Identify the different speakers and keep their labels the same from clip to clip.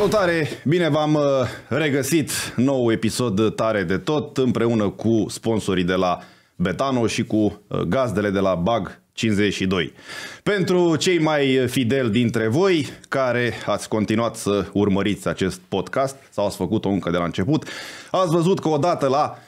Speaker 1: Salutare! Bine v-am uh, regăsit nou episod tare de tot împreună cu sponsorii de la Betano și cu uh, gazdele de la Bag 52. Pentru cei mai fideli dintre voi care ați continuat să urmăriți acest podcast sau ați făcut-o încă de la început, ați văzut că odată la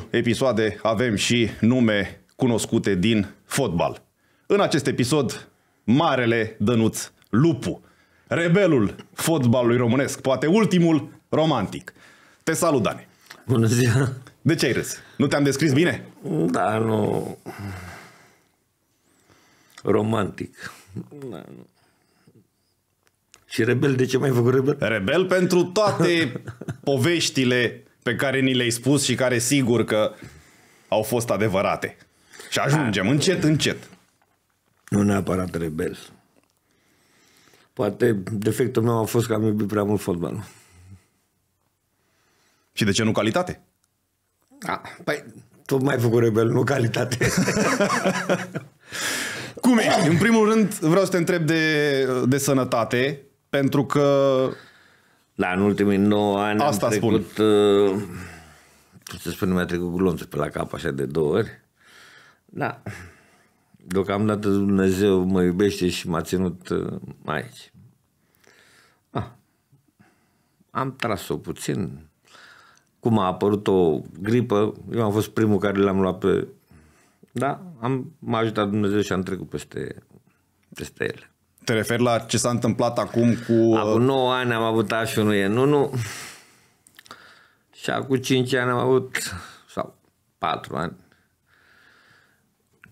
Speaker 1: 3-4 episoade avem și nume cunoscute din fotbal. În acest episod, Marele Dănuț Lupu, rebelul fotbalului românesc, poate ultimul romantic. Te salut, Dani.
Speaker 2: Bună ziua!
Speaker 1: De ce ai râs? Nu te-am descris bine?
Speaker 2: Da, nu... Romantic. Da, nu. Și rebel, de ce mai făcut rebel?
Speaker 1: Rebel pentru toate poveștile pe care ni le-ai spus și care sigur că au fost adevărate. Și ajungem încet, încet.
Speaker 2: Nu neapărat rebel. Poate defectul meu a fost că am iubit prea mult fotbalul.
Speaker 1: Și de ce nu calitate?
Speaker 2: Da, păi, tu mai ai făcut rebel, nu calitate.
Speaker 1: Cum e? În primul rând vreau să te întreb de, de sănătate, pentru că...
Speaker 2: Da, în ultimii 9 ani
Speaker 1: Asta
Speaker 2: am trecut... Uh, să spun, mi-a trecut glonțul pe la cap așa de două ori. Da. Deocamdată Dumnezeu mă iubește și m-a ținut uh, aici. Ah. Am tras-o puțin. Cum a apărut o gripă, eu am fost primul care l-am luat pe... Da, am, m-a ajutat Dumnezeu și am trecut peste, peste ele.
Speaker 1: Te referi la ce s-a întâmplat acum cu...
Speaker 2: Acum 9 ani am avut H1N1 nu, și acum 5 ani am avut, sau 4 ani,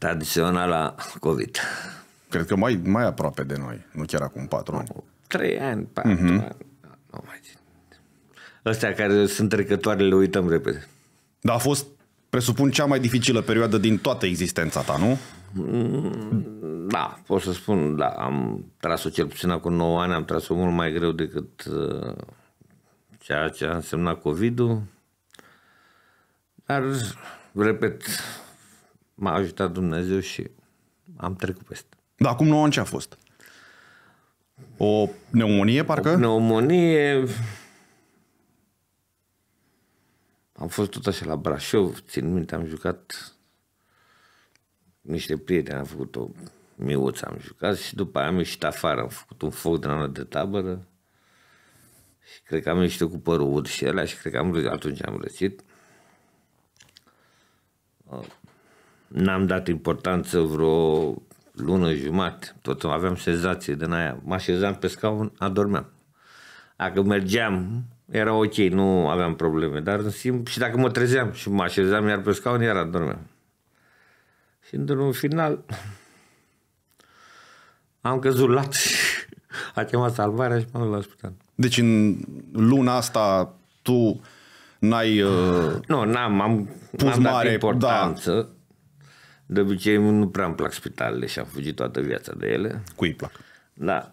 Speaker 2: tradiționala COVID.
Speaker 1: Cred că mai, mai aproape de noi, nu chiar acum patru ani.
Speaker 2: 3 ani, 4 uh-huh. ani, da, nu mai țin. Ăstea care sunt trecătoare le uităm repede.
Speaker 1: Dar a fost, presupun, cea mai dificilă perioadă din toată existența ta, nu?
Speaker 2: Da, pot să spun, da, am tras-o cel puțin acum 9 ani, am tras-o mult mai greu decât uh, ceea ce a însemnat COVID-ul. Dar, repet, m-a ajutat Dumnezeu și am trecut peste.
Speaker 1: Dar acum 9 ani ce a fost? O pneumonie, parcă?
Speaker 2: O pneumonie... Am fost tot așa la Brașov, țin minte, am jucat niște prieteni, am făcut o miuță, am jucat și după aia am ieșit afară, am făcut un foc de anul de tabără și cred că am ieșit cu părul ud și ăla și cred că am râs, atunci am rățit. N-am dat importanță vreo lună jumate, tot aveam senzație din aia. Mă așezam pe scaun, adormeam. Dacă mergeam, era ok, nu aveam probleme, dar în schimb, și dacă mă trezeam și mă așezam iar pe scaun, iar adormeam. Și în drumul final am căzut lat și a chemat salvarea și m-am dus la spital.
Speaker 1: Deci în luna asta tu n-ai... Uh,
Speaker 2: Nu, n-am, am,
Speaker 1: Pus
Speaker 2: n-am dat
Speaker 1: mare,
Speaker 2: importanță. Da. De obicei nu prea îmi plac spitalele și am fugit toată viața de ele.
Speaker 1: cui plac?
Speaker 2: Da,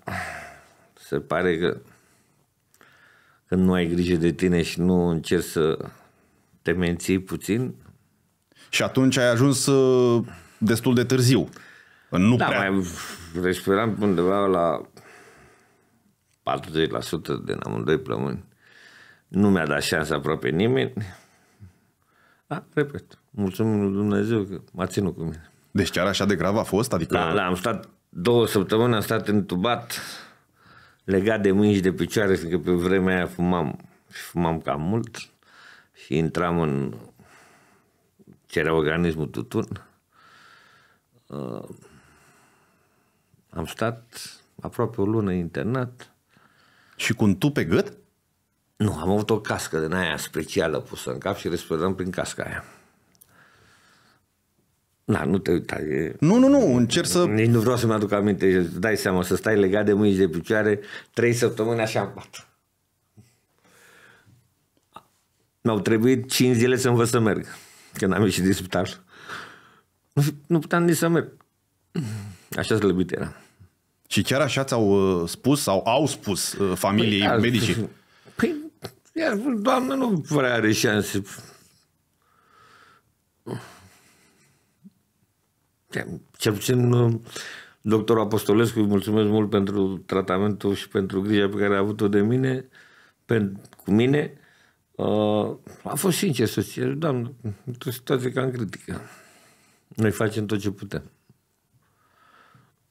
Speaker 2: se pare că când nu ai grijă de tine și nu încerci să te menții puțin,
Speaker 1: Și atunci ai ajuns uh, destul de târziu. Nu
Speaker 2: da,
Speaker 1: prea.
Speaker 2: mai respiram undeva la 40% din amândoi plămâni. Nu mi-a dat șansa aproape nimeni. Da, repet, mulțumim lui Dumnezeu că m-a ținut cu mine.
Speaker 1: Deci chiar așa de grav a fost? Adică...
Speaker 2: Da, da, am stat două săptămâni, am stat întubat, legat de mâini și de picioare, fiindcă pe vremea aia fumam și fumam cam mult și intram în cerea organismul tutun. Uh, am stat aproape o lună internat.
Speaker 1: Și cu un tu pe gât?
Speaker 2: Nu, am avut o cască din aia specială pusă în cap și respiram prin casca aia. Da, nu te uita, e...
Speaker 1: Nu, nu, nu, încerc să...
Speaker 2: Nici nu vreau să-mi aduc aminte, îți dai seama, să stai legat de mâini și de picioare trei săptămâni așa în pat. Mi-au trebuit cinci zile să învăț să merg, când am ieșit din spital. Nu, nu puteam nici să merg. Așa slăbit era.
Speaker 1: Și chiar așa ți-au uh, spus sau au spus uh, familiei
Speaker 2: Păi,
Speaker 1: medicii?
Speaker 2: Păi, iar, doamnă, nu prea are șanse. Cel puțin uh, doctorul Apostolescu, îi mulțumesc mult pentru tratamentul și pentru grija pe care a avut-o de mine, pe, cu mine. Uh, a fost sincer soție, doamnă, într-o situație cam critică. Noi facem tot ce putem.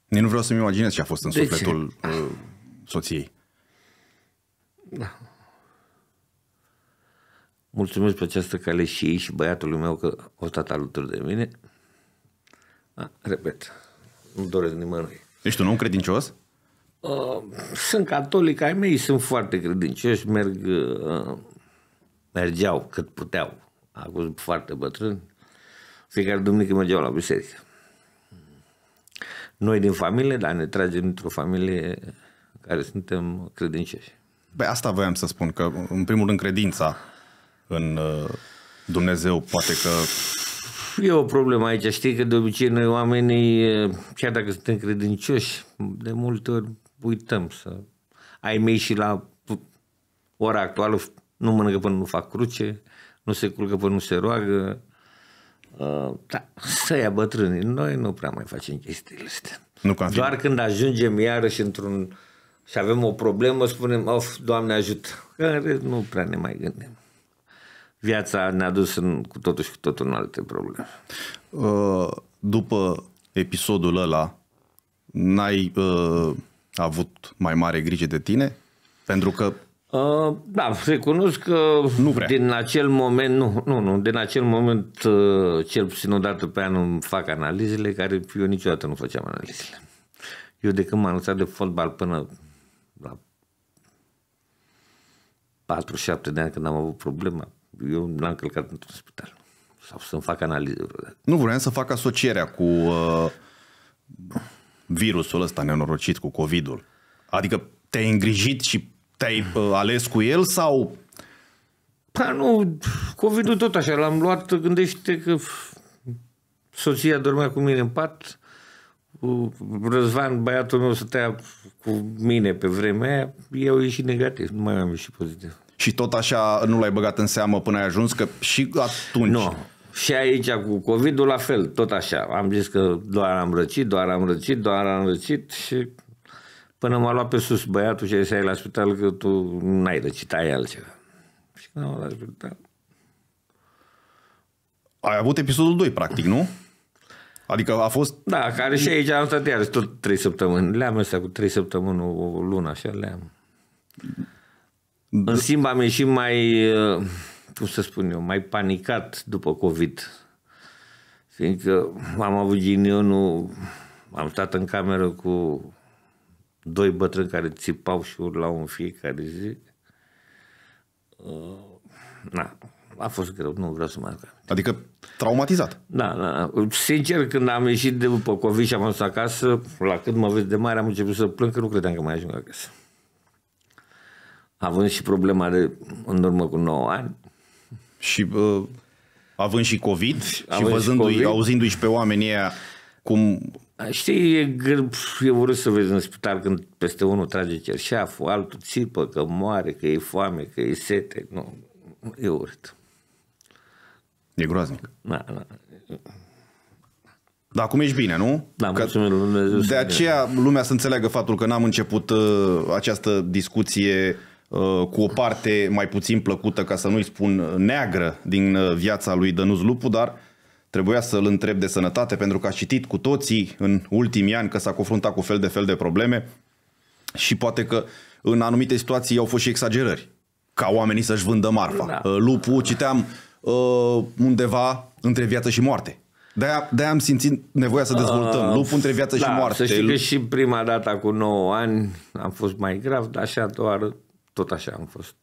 Speaker 1: Nici nu vreau să-mi imaginez ce a fost în
Speaker 2: De ce?
Speaker 1: sufletul uh, soției.
Speaker 2: Mulțumesc pe această cale și ei și băiatului meu că au stat alături de mine. A, repet, nu doresc nimănui.
Speaker 1: Ești tu un om credincios?
Speaker 2: Uh, sunt catolic, ai mei sunt foarte credincioși, merg, uh, mergeau cât puteau. Acum foarte bătrâni. Fiecare duminică mergeau la biserică. Noi din familie, dar ne tragem într-o familie care suntem credincioși.
Speaker 1: Bă, asta voiam să spun, că în primul rând credința în uh, Dumnezeu poate că...
Speaker 2: E o problemă aici, știi că de obicei noi oamenii, chiar dacă suntem credincioși, de multe ori uităm să... Ai mei și la ora actuală nu mănâncă până nu fac cruce, nu se culcă până nu se roagă. Uh, da, să ia bătrânii. Noi nu prea mai facem chestiile astea.
Speaker 1: Nu că am fi-
Speaker 2: Doar când ajungem iarăși într-un... și avem o problemă, spunem, of, Doamne ajută. Că în rest nu prea ne mai gândim. Viața ne-a dus în, cu totul și cu totul în alte probleme.
Speaker 1: Uh, după episodul ăla, n-ai uh, avut mai mare grijă de tine? Pentru că
Speaker 2: Uh, da, recunosc că
Speaker 1: Nu prea.
Speaker 2: din acel moment, nu, nu, nu, din acel moment, uh, cel puțin o dată pe an îmi fac analizele, care eu niciodată nu făceam analizele. Eu de când m-am lăsat de fotbal până la 47 de ani când am avut problema, eu n-am călcat într-un spital. Sau să-mi fac analize vreodată.
Speaker 1: nu vreau să fac asocierea cu uh, virusul ăsta nenorocit, cu COVID-ul. Adică te-ai îngrijit și te-ai uh, ales cu el sau
Speaker 2: Păi nu, COVID-ul tot așa, l-am luat, gândește că soția dormea cu mine în pat, cu Răzvan, băiatul meu, stătea cu mine pe vremea aia, eu ieșit negativ, nu mai am ieșit pozitiv.
Speaker 1: Și tot așa nu l-ai băgat în seamă până ai ajuns? Că și atunci...
Speaker 2: Nu. Și aici cu COVID-ul la fel, tot așa. Am zis că doar am răcit, doar am răcit, doar am răcit și până m-a luat pe sus băiatul și a zis "Hai la spital că tu n-ai răcit, ai altceva. Și când am luat la spital,
Speaker 1: Ai avut episodul 2, practic, nu? Adică a fost...
Speaker 2: Da, care și aici am stat iarăși tot trei săptămâni. Le-am astea cu trei săptămâni, o, o lună, așa le-am. În schimb am ieșit mai, uh, cum să spun eu, mai panicat după COVID. Fiindcă am avut ghinionul, am stat în cameră cu doi bătrâni care țipau și urlau în fiecare zi. Uh, Na, a fost greu, nu vreau să mai arăt.
Speaker 1: Adică traumatizat.
Speaker 2: Da, da. Sincer, când am ieșit de după COVID și am ajuns acasă, la cât mă vezi de mare, am început să plâng că nu credeam că mai ajung acasă. Având și problema de în urmă cu 9 ani,
Speaker 1: Și uh, având și COVID și
Speaker 2: Având și
Speaker 1: văzându-i,
Speaker 2: COVID.
Speaker 1: auzindu-i și pe oamenii ăia cum...
Speaker 2: știi, e, gr- e urât să vezi în spital când peste unul trage cerșaful, altul țipă că moare, că e foame, că e sete. Nu, e urât.
Speaker 1: E groaznic.
Speaker 2: Da, da.
Speaker 1: Dar acum ești bine, nu?
Speaker 2: Da,
Speaker 1: Că
Speaker 2: mulțumim lui Dumnezeu.
Speaker 1: de
Speaker 2: sunt
Speaker 1: aceea lumea să înțeleagă faptul că n-am început uh, această discuție uh, cu o parte mai puțin plăcută, ca să nu-i spun neagră, din uh, viața lui Dănuț Lupu, dar trebuia să-l întreb de sănătate, pentru că a citit cu toții în ultimii ani că s-a confruntat cu fel de fel de probleme și poate că în anumite situații au fost și exagerări, ca oamenii să-și vândă marfa.
Speaker 2: Da.
Speaker 1: Uh, Lupu, citeam uh, undeva între viață și moarte. De-aia, de-aia am simțit nevoia să dezvoltăm. Lupul între viață și
Speaker 2: da,
Speaker 1: moarte.
Speaker 2: Să știi că și prima dată cu 9 ani am fost mai grav, dar așa doar tot așa am fost.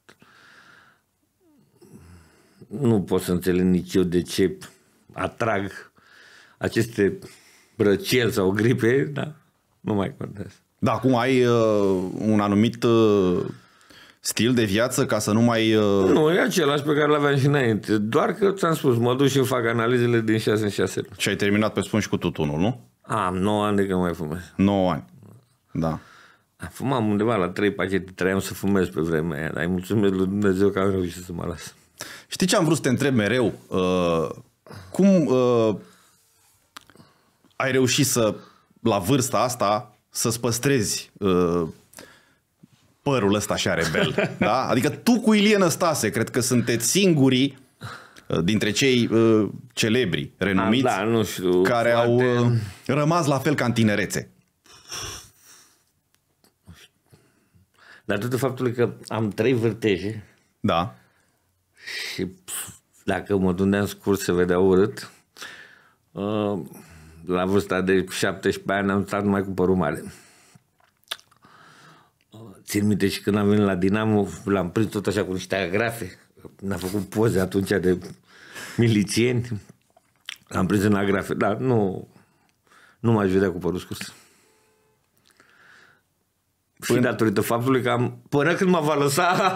Speaker 2: Nu pot să înțeleg nici eu de ce atrag aceste răceli sau gripe, da, nu mai contează.
Speaker 1: Da, acum ai uh, un anumit uh, stil de viață ca să nu mai... Uh,
Speaker 2: Nu, e același pe care l-aveam și înainte. Doar că ți-am spus, mă duc și îmi fac analizele din 6 în 6 luni.
Speaker 1: și ai terminat pe spun și cu tutunul, nu?
Speaker 2: Am 9 ani de când mai fumez.
Speaker 1: 9 ani. Da.
Speaker 2: Fumam undeva la 3 pachete, trăiam să fumez pe vremea aia, dar îi mulțumesc lui Dumnezeu că am reușit să mă las.
Speaker 1: Știi ce am vrut să te întreb mereu? Uh, cum uh, ai reușit să la vârsta asta să-ți păstrezi uh, părul ăsta așa rebel. da? Adică tu cu Ilie Năstase, cred că sunteți singurii uh, dintre cei uh, celebri, renumiți,
Speaker 2: da, nu știu,
Speaker 1: care
Speaker 2: foarte...
Speaker 1: au uh, rămas la fel ca în tinerețe.
Speaker 2: Dar tot faptul că am trei vârteje
Speaker 1: Da.
Speaker 2: și pf, dacă mă dundeam scurt se vedea urât, uh, la vârsta de 17 ani am stat numai cu părul mare. Uh, Țin minte și când am venit la Dinamo, l-am prins tot așa cu niște agrafe. N-a făcut poze atunci de milițieni. L-am prins în agrafe, dar nu, nu m-aș vedea cu părul scurt. Și datorită faptului că am, până când mă va lăsa,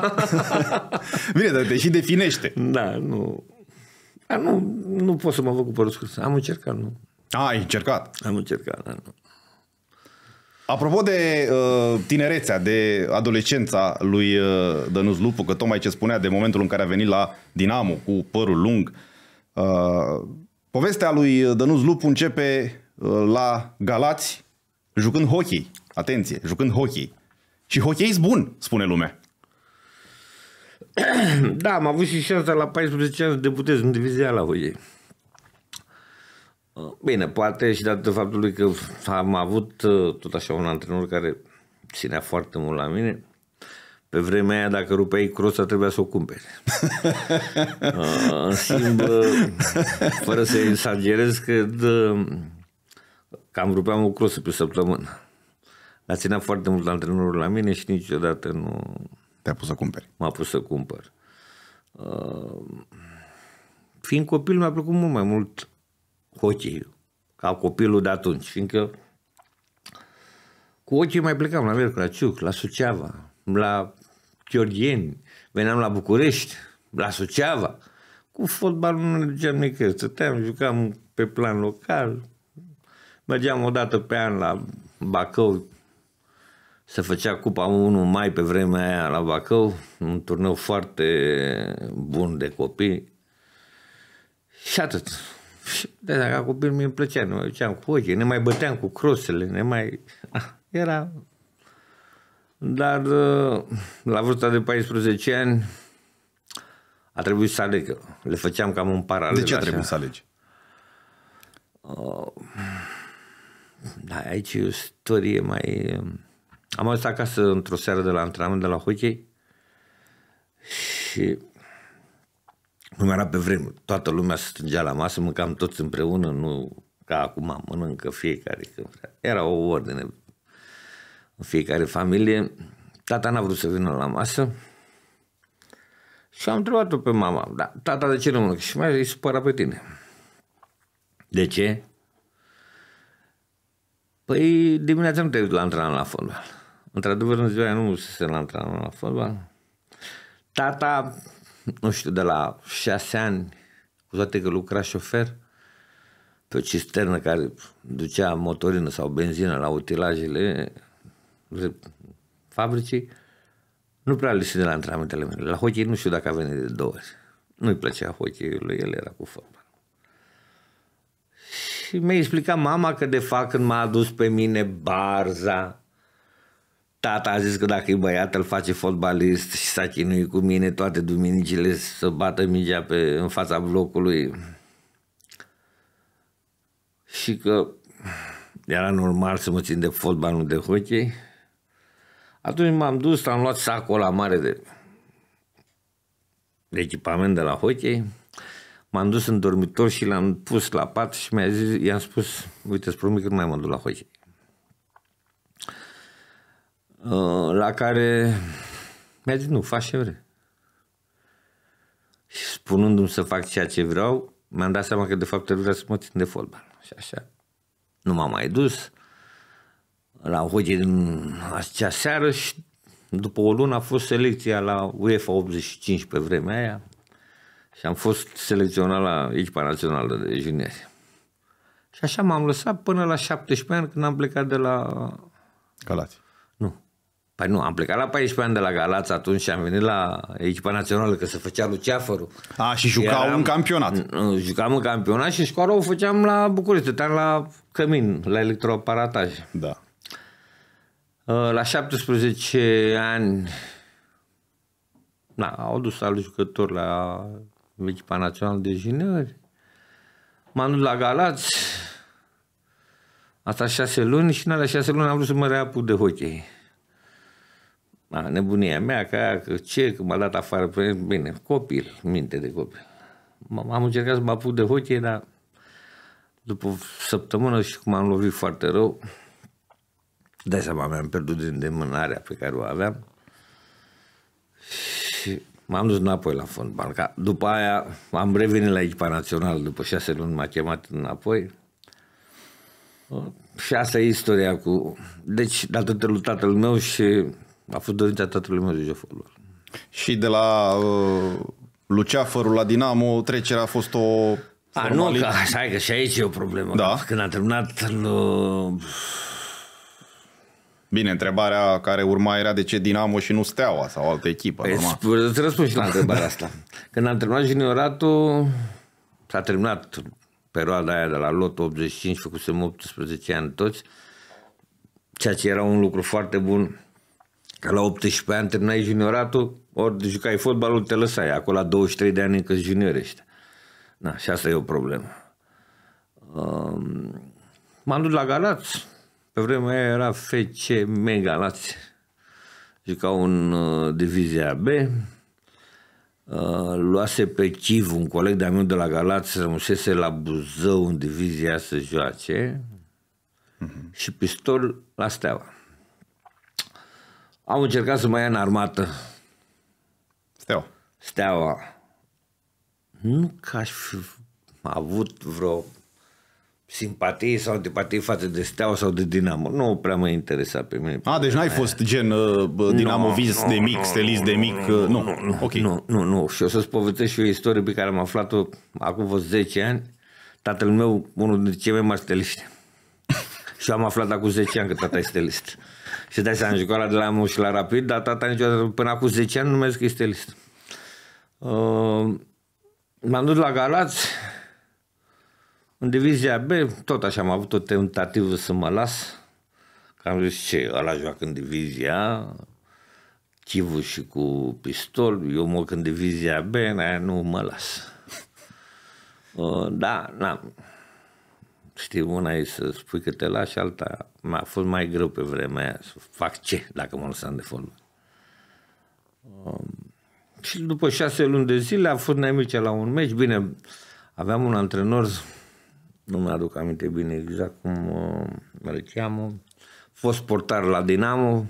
Speaker 1: Bine, dar te și definește.
Speaker 2: da, nu, dar nu, nu pot să mă văd cu părul scurt. Am încercat, nu.
Speaker 1: A, ai încercat.
Speaker 2: Am încercat, da, nu.
Speaker 1: Apropo de uh, tinerețea, de adolescența lui uh, Dănuț Lupu, că tocmai ce spunea de momentul în care a venit la Dinamo cu părul lung, uh, povestea lui Dănuț Lupu începe uh, la Galați jucând hockey. Atenție, jucând hockey. Și hockeyist bun, spune lumea.
Speaker 2: Da, am avut și șansa la 14 ani să debutez în divizia la Hoiei. Bine, poate și datorită faptului că am avut uh, tot așa un antrenor care ținea foarte mult la mine. Pe vremea aia, dacă rupeai crosa, trebuia să o cumperi. Uh, În schimb, uh, fără să exagerez, cred uh, cam rupeam o crosă pe săptămână. Dar ținea foarte mult antrenorul la mine și niciodată nu
Speaker 1: Te-a pus să cumperi.
Speaker 2: m-a pus să cumpăr. Uh, fiind copil, mi-a plăcut mult mai mult hockey ca copilul de atunci, fiindcă cu ochii mai plecam la Miercu, la Ciuc, la Suceava, la Gheorgheni, veneam la București, la Suceava. Cu fotbalul nu ne duceam nicăieri, stăteam, jucam pe plan local, mergeam o dată pe an la Bacău, se făcea Cupa 1 mai pe vremea aia la Bacău, un turneu foarte bun de copii. Și atât. Și de ca copil mi-e plăcea, ne mai duceam cu ochii, ne mai băteam cu crosele, ne mai... Ah, era... Dar uh, la vârsta de 14 ani a trebuit să aleg. Le făceam cam un paralel.
Speaker 1: De ce a
Speaker 2: așa.
Speaker 1: trebuit să alegi?
Speaker 2: Da, aici e o istorie mai... Am ajuns acasă într-o seară de la antrenament de la hockey și cum era pe vremuri, toată lumea se strângea la masă, mâncam toți împreună, nu ca acum mănâncă fiecare când vrea. Era o ordine în fiecare familie. Tata n-a vrut să vină la masă și am întrebat-o pe mama, da, tata de ce nu mănâncă? Și mai îi supăra pe tine. De ce? Păi dimineața nu te duci la antrenament la fotbal. Într-adevăr, în ziua aia nu se la antrenament la fotbal. Tata, nu știu, de la șase ani, cu toate că lucra șofer, pe o cisternă care ducea motorină sau benzină la utilajele fabricii, nu prea le de la antrenamentele mele. La hockey nu știu dacă a venit de două ori. Nu-i plăcea hockey-ul, el era cu fotbal. Și mi-a explicat mama că de fapt când m-a adus pe mine Barza, tata a zis că dacă e băiat îl face fotbalist și s-a chinuit cu mine toate duminicile să bată mingea pe, în fața blocului. Și că era normal să mă țin de fotbal, nu de hockey. Atunci m-am dus, am luat sacul la mare de, de echipament de la hockey, m-am dus în dormitor și l-am pus la pat și mi-a zis, i-am spus, uite, îți promit că nu mai mă duc la hockey. Uh, La care mi-a zis, nu, faci ce vrei. Și spunându-mi să fac ceea ce vreau, mi-am dat seama că de fapt el vrea să mă țin de fotbal. Și așa. Nu m-am mai dus la hockey din acea seară și după o lună a fost selecția la UEFA 85 pe vremea aia și am fost selecționat la echipa națională de juniori. Și așa m-am lăsat până la 17 ani când am plecat de la...
Speaker 1: Galați.
Speaker 2: Nu. Păi nu, am plecat la 14 ani de la Galați atunci și am venit la echipa națională, că se făcea Luceafărul.
Speaker 1: A, și jucau
Speaker 2: Eram-
Speaker 1: în campionat.
Speaker 2: Nu, Jucam în campionat și școala o făceam la București, stăteam la Cămin, la electroaparataj.
Speaker 1: Da.
Speaker 2: Uh, La 17 ani, na, au dus alt jucător la echipa națională de juniori. M-am dus la Galați, asta șase luni și în alea șase luni am vrut să mă reapuc de hockey. Da, nebunia mea, că, aia, că ce, că m-a dat afară, pe bine, copil, minte de copil. M- Am încercat să mă apuc de hockey, dar după o săptămână și cum am lovit foarte rău, dai seama, mi-am pierdut din demânarea pe care o aveam și m-am dus înapoi la fotbal. Ca- După aia am revenit la echipa națională, după șase luni m-a chemat înapoi. Și asta e istoria cu... Deci, datorită lui tatăl meu și a fost dorința tatălui meu să joc fotbal.
Speaker 1: Și de la uh, Luceafărul la Dinamo, trecerea a fost o
Speaker 2: A, nu,
Speaker 1: formali-
Speaker 2: că, hai că și aici e o problemă.
Speaker 1: Da.
Speaker 2: Când a terminat uh,
Speaker 1: Bine, întrebarea care urma era de ce Dinamo și nu Steaua sau altă echipă.
Speaker 2: Păi,
Speaker 1: normal.
Speaker 2: sp- Îți răspund și la întrebarea asta. Când am terminat junioratul, s-a terminat perioada aia de la lot 85, făcusem 18 ani toți, ceea ce era un lucru foarte bun. Că la 18 ani terminai junioratul, ori jucai fotbalul, te lăsai. Acolo la 23 de ani încă junior ești. Da, și asta e o problemă. Um, m-am dus la Galați. Pe vremea aia era FC Megalați. Jucau în uh, divizia B. Uh, luase pe Chiv, un coleg de-a meu de la Galați, rămusese la Buzău în divizia să joace și pistol la Steaua. Am încercat să mă ia în armată
Speaker 1: Steaua.
Speaker 2: Steaua. Nu că aș fi avut vreo simpatie sau antipatie față de Steaua sau de Dinamo. Nu prea mă interesa pe mine.
Speaker 1: A, deci n-ai fost gen uh, bă, dinamovist de mic, stelist de mic. uh, Nu, nu, ok.
Speaker 2: Nu, nu, nu. Și o să-ți povestesc și o istorie pe care am aflat-o acum vreo 10 ani. Tatăl meu, unul dintre cei mai mari steliști. și eu am aflat acum 10 ani că tata e stelist. Și dai seama, am jucat la Dinamo și la Rapid, dar tata niciodată, până acum 10 ani nu mi-a zis că e stelist. Uh, m-am dus la Galați, în divizia B, tot așa am avut o tentativă să mă las. Că am zis, ce, ăla joacă în divizia A, Chivu și cu pistol, eu mă în divizia B, aia nu mă las. Uh, da, na. Știi, una e să spui că te lași, alta mi-a fost mai greu pe vremea aia să fac ce dacă mă lăsam de fotbal. Um, și după șase luni de zile a fost Nemircea la un meci. Bine, aveam un antrenor, nu mi-aduc aminte bine exact cum uh, îl cheamă, fost portar la Dinamo,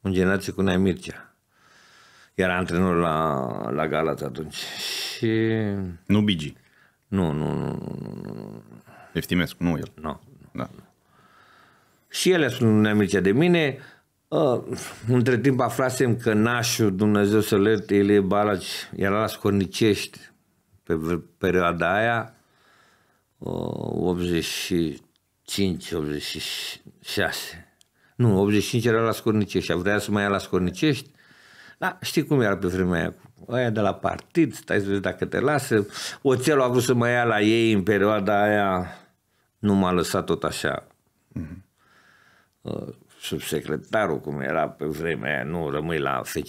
Speaker 2: în generație cu Nea Mircea. Era antrenor la, la Galați atunci. Și
Speaker 1: Nu Bigi.
Speaker 2: Nu, nu, nu, nu, nu, nu, nu,
Speaker 1: Eftimescu, nu el.
Speaker 2: nu.
Speaker 1: Da.
Speaker 2: Și ele spun Nea Mircea de mine. Uh, între timp aflasem că nașul, Dumnezeu să lerte, Ilie Balaci, era la Scornicești pe v- perioada aia, uh, 85-86. Nu, 85 era la Scornicești și vrea să mă ia la Scornicești. Da, știi cum era pe vremea aia. Aia de la partid, stai să vezi dacă te lasă. Oțelul a vrut să mă ia la ei în perioada aia, nu m-a lăsat tot așa. Uh, subsecretarul, cum era pe vremea aia, nu rămâi la FC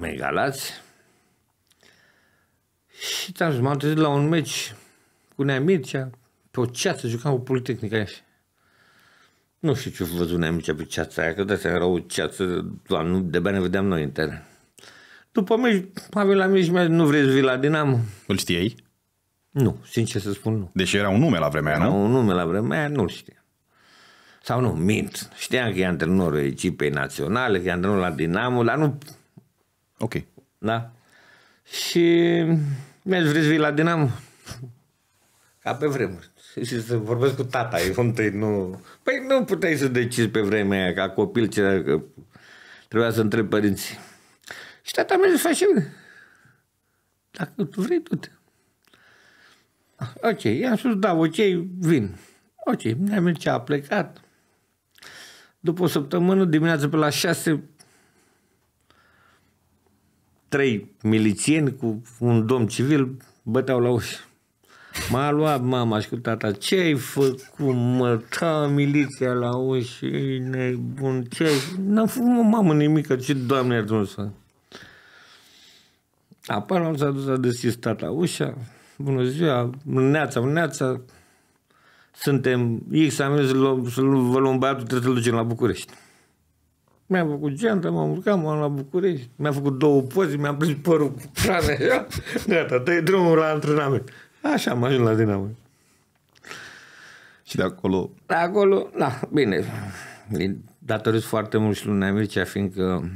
Speaker 2: Megalați. Și ți-am zis, m-am trezit la un meci cu Nea Mircea, pe o ceață, jucam cu Politehnica aia. Nu știu ce a văzut Nea Mircea pe ceața aia, că de era o ceață, doamne, nu- de-abia ne vedeam noi în teren. După meci, a venit la mine și mi-a zis, nu vrei să vii la Dinamo?
Speaker 1: Îl știai?
Speaker 2: Nu, sincer să spun nu.
Speaker 1: Deși era un nume la vremea aia, nu?
Speaker 2: Un nume la vremea aia nu-l știam. Sau nu, mint. Știam că e antrenorul echipei naționale, că e antrenor la Dinamo, dar nu...
Speaker 1: Ok.
Speaker 2: Da? Și mi-a zis, vrei să vii la Dinamo? Ca pe vremuri. Și să vorbesc cu tata, eu întâi nu... Păi nu puteai să decizi pe vremea aia, ca copil, ce că trebuia să întreb părinții. Și tata mi-a zis, face bine. Dacă tu vrei, du-te. Ok, i-am spus, da, ok, vin. Ok, ne-am ce a plecat. După o săptămână, dimineața pe la 6, trei milițieni cu un domn civil băteau la ușă. M-a luat mama și cu tata, ce ai făcut, mă, ta miliția la ușă, e nebun, ce ai N-am făcut, mă, mamă, nimic, ce doamne ar trebui să Apoi am s-a dus, a deschis tata ușa, bună ziua, neața, neața, suntem X am să, luăm, să vă luăm băiatul, trebuie să-l ducem la București. Mi-am făcut geanta, m-am urcat, m-am la București, mi-am făcut două poze, mi-am prins părul cu frane, gata, dă drumul la antrenament. Așa am ajuns la Dinamo.
Speaker 1: Și de acolo...
Speaker 2: De acolo, da, bine, datorez foarte mult și lui Mircea, fiindcă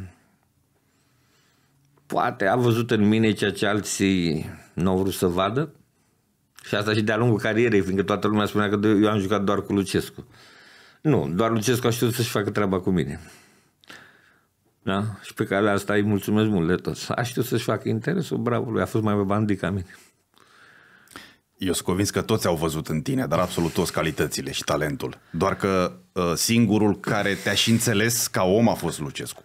Speaker 2: poate a văzut în mine ceea ce alții nu au vrut să vadă și asta și de-a lungul carierei, fiindcă toată lumea spunea că eu am jucat doar cu Lucescu. Nu, doar Lucescu a știut să-și facă treaba cu mine. Da? Și pe care asta îi mulțumesc mult de tot. A știut să-și facă interesul, bravo lui, a fost mai bandit ca mine.
Speaker 1: Eu sunt convins că toți au văzut în tine, dar absolut toți calitățile și talentul. Doar că uh, singurul care te-a și înțeles ca om a fost Lucescu.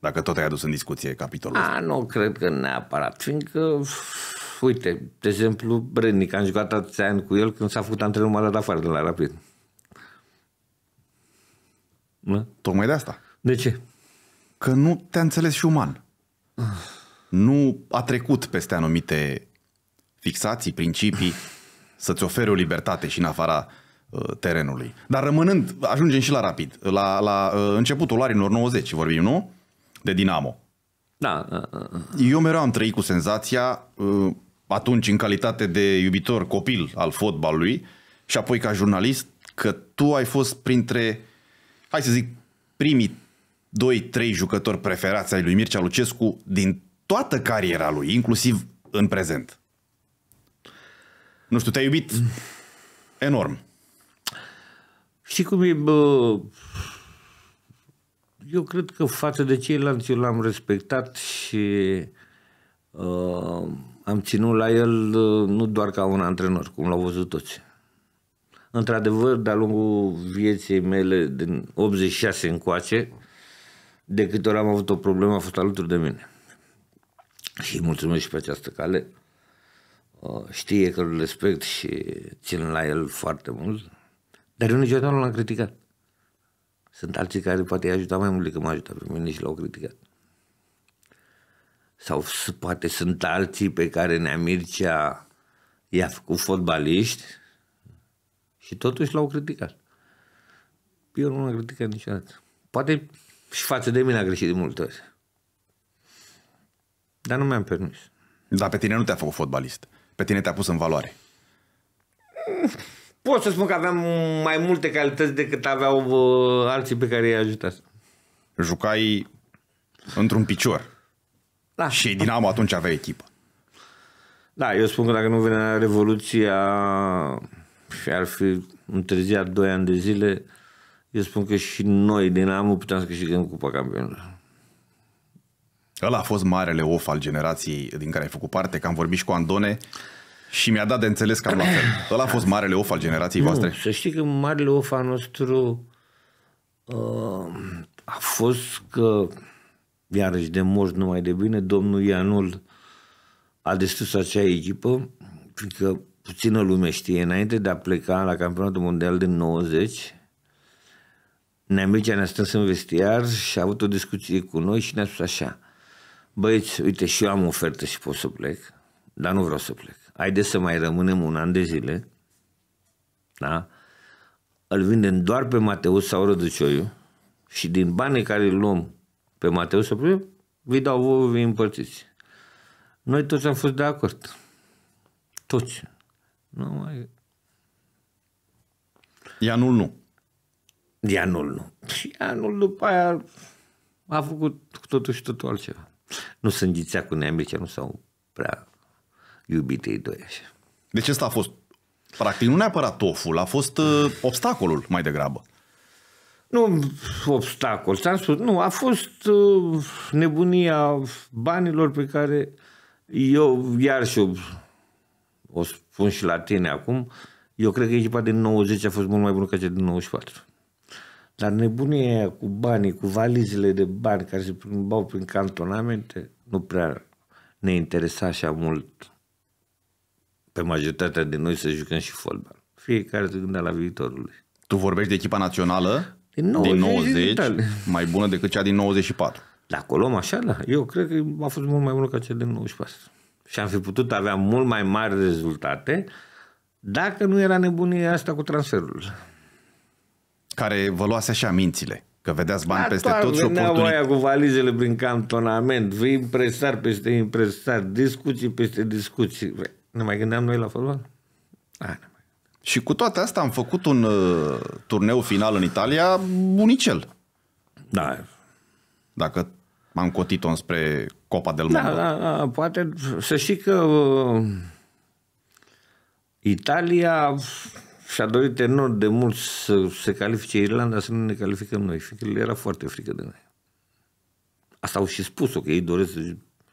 Speaker 1: Dacă tot ai adus în discuție capitolul
Speaker 2: A, nu cred că neapărat, fiindcă, uite, de exemplu, Brednic, am jucat atâția ani cu el când s-a făcut antrenul m-a dat afară de la Rapid.
Speaker 1: Da? Tocmai de asta.
Speaker 2: De ce?
Speaker 1: Că nu te-a înțeles și uman. Nu a trecut peste anumite fixații, principii, să-ți ofere o libertate și în afara uh, terenului. Dar rămânând, ajungem și la rapid, la, la uh, începutul anilor 90 vorbim, nu? De Dinamo.
Speaker 2: Da.
Speaker 1: Eu mereu am trăit cu senzația, uh, atunci în calitate de iubitor copil al fotbalului și apoi ca jurnalist, că tu ai fost printre, hai să zic, primii doi, trei jucători preferați ai lui Mircea Lucescu din toată cariera lui, inclusiv în prezent. Nu știu, te-ai iubit enorm.
Speaker 2: Știi cum e, bă, eu cred că față de ceilalți eu l-am respectat și uh, am ținut la el uh, nu doar ca un antrenor, cum l-au văzut toți. Într-adevăr, de-a lungul vieții mele din 86 încoace, de câte ori am avut o problemă, a fost alături de mine. Și îi mulțumesc și pe această cale. Uh, știe că îl respect și țin la el foarte mult, dar eu niciodată nu l-am criticat. Sunt alții care poate i-a ajutat mai mult decât m-a ajutat pe mine și l-au criticat. Sau poate sunt alții pe care Nea Mircea i-a făcut fotbaliști și totuși l-au criticat. Eu nu l-am criticat niciodată. Poate și față de mine a greșit de multe ori. Dar nu mi-am permis.
Speaker 1: Dar pe tine nu te-a făcut fotbalist. Pe tine te-a pus în valoare.
Speaker 2: Pot să spun că aveam mai multe calități decât aveau uh, alții pe care i-ai ajutat.
Speaker 1: Jucai într-un picior.
Speaker 2: Da.
Speaker 1: Și Dinamo atunci avea echipă.
Speaker 2: Da, eu spun că dacă nu venea Revoluția și ar fi întârziat 2 ani de zile, eu spun că și noi, Dinamo, puteam să câștigăm Cupa Campionilor.
Speaker 1: Ăla a fost marele of al generației din care ai făcut parte, că am vorbit și cu Andone și mi-a dat de înțeles cam la fel. Ăla a fost marele of al generației voastre? Nu,
Speaker 2: să știi că marele of al nostru uh, a fost că, iarăși de moș numai de bine, domnul Ianul a distrus acea echipă, fiindcă puțină lume știe, înainte de a pleca la campionatul mondial din 90, Neamicea ne-a strâns în vestiar și a avut o discuție cu noi și ne-a spus așa, băieți, uite, și eu am ofertă și pot să plec, dar nu vreau să plec. Haideți să mai rămânem un an de zile, da? Îl vindem doar pe Mateus sau Răducioiu și din banii care îl luăm pe Mateus sau vi dau vouă, vi împărțiți. Noi toți am fost de acord. Toți. Nu mai...
Speaker 1: Ianul nu.
Speaker 2: Ianul nu. Și anul după aia a făcut totuși totul altceva. Nu sunt ghițea cu neamice, nu s-au prea iubit ei doi așa.
Speaker 1: Deci ăsta a fost, practic, nu neapărat toful, a fost uh, obstacolul mai degrabă.
Speaker 2: Nu obstacol, ți-am spus, nu, a fost uh, nebunia banilor pe care eu, iar și eu, o spun și la tine acum, eu cred că echipa din 90 a fost mult mai bună ca cea din 94. Dar nebunia aia cu banii, cu valizele de bani care se plimbau prin cantonamente, nu prea ne interesa așa mult pe majoritatea de noi să jucăm și fotbal. Fiecare se gândea la viitorul lui.
Speaker 1: Tu vorbești de echipa națională
Speaker 2: Din
Speaker 1: din
Speaker 2: 90,
Speaker 1: 90, mai bună decât cea din 94.
Speaker 2: De acolo, așa, da. Eu cred că a fost mult mai bună ca cel de 94. Și am fi putut avea mult mai mari rezultate dacă nu era nebunia asta cu transferul.
Speaker 1: Care vă luase așa mințile. Că vedeați bani peste
Speaker 2: toată
Speaker 1: tot și
Speaker 2: veneau
Speaker 1: oportunități.
Speaker 2: aia cu valizele prin cantonament, vii impresar peste impresar, discuții peste discuții. Băi, Ne mai gândeam noi la fotbal? A, ne mai.
Speaker 1: Și cu toate astea am făcut un uh, turneu final în Italia unicel.
Speaker 2: Da,
Speaker 1: Dacă am cotit-o spre Copa del Mondo.
Speaker 2: Da, da, da, poate să știi că uh, Italia și-a dorit enorm de mult să se califice Irlanda, să nu ne calificăm noi, fiindcă le era foarte frică de noi. Asta au și spus-o, că ei doresc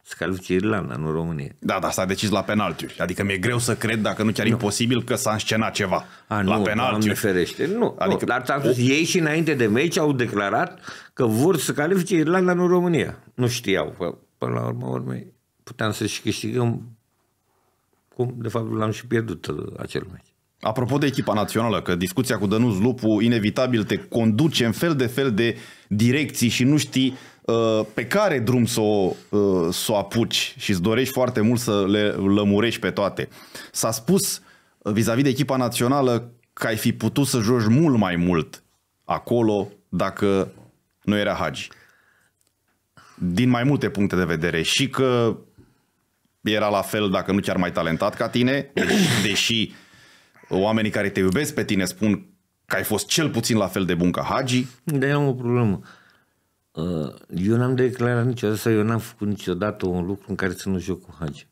Speaker 2: să se califice Irlanda, nu România.
Speaker 1: Da, dar s-a decis la penaltiuri. Adică mi-e greu să cred, dacă nu chiar imposibil, că s-a înscenat ceva.
Speaker 2: A,
Speaker 1: la
Speaker 2: nu, Doamne
Speaker 1: penaltiuri.
Speaker 2: ferește. Nu, adică,
Speaker 1: Adică-
Speaker 2: nu. Dar ți-am spus, ei și înainte de meci au declarat că vor să califice Irlanda, nu România. Nu știau. Că, până la urmă, urmei, puteam să și câștigăm cum, de fapt, l-am și pierdut uh, acel meci.
Speaker 1: Apropo de echipa națională, că discuția cu Dănuț Lupu inevitabil te conduce în fel de fel de direcții și nu știi uh, pe care drum să o, uh, să o apuci și îți dorești foarte mult să le lămurești pe toate. S-a spus uh, vis-a-vis de echipa națională că ai fi putut să joci mult mai mult acolo dacă nu era Hagi. Din mai multe puncte de vedere. Și că era la fel, dacă nu chiar mai talentat ca tine, deși, deși oamenii care te iubesc pe tine spun că ai fost cel puțin la fel de bun ca Hagi.
Speaker 2: Dar eu am o problemă. Uh, Eu n-am declarat niciodată sau eu n-am făcut niciodată un lucru în care să nu joc cu Hagi.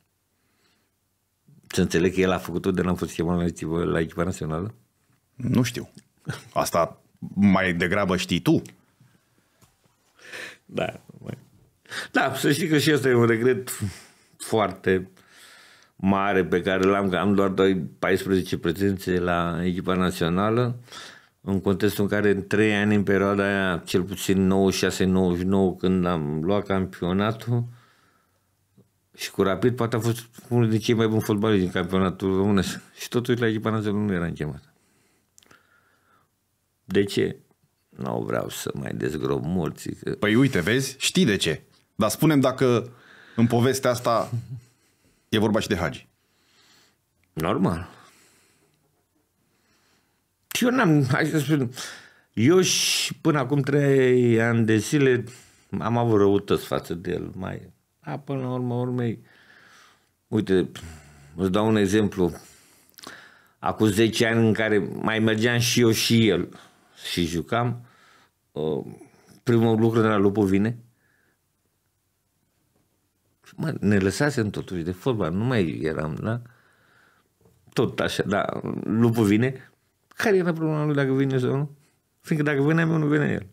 Speaker 2: Să înțeleg că el a făcut-o de n-am fost chemat la echipa, la echipa națională?
Speaker 1: Nu știu. Asta mai degrabă știi tu.
Speaker 2: Da. mai- Da, să știi că și asta e un regret foarte mare pe care l-am, că am doar doi- 14 prezențe la echipa națională, în contextul în care în trei ani, în perioada aia, cel puțin 96-99, când am luat campionatul, și cu Rapid poate a fost unul dintre cei mai buni fotbaliști din campionatul românesc. Și totuși la echipa națională nu era chemat. De ce? Nu vreau să mai dezgrop morții, că
Speaker 1: Păi uite, vezi, știi de ce. Dar spunem dacă în povestea asta e vorba și de Hagi.
Speaker 2: Normal. Și eu n-am, hai să spun, eu și până acum trei ani de zile am avut răutăți față de el. Mai, a, până la urmă, urmei, uite, îți dau un exemplu. Acum 10 ani în care mai mergeam și eu și el și jucam, uh, primul lucru de la Lupu vine, Mă, ne lăsasem totuși de fotbal, nu mai eram, da? Tot așa, da, lupul vine. Care era problema lui dacă vine sau nu? Fiindcă dacă veneam eu, nu venea el.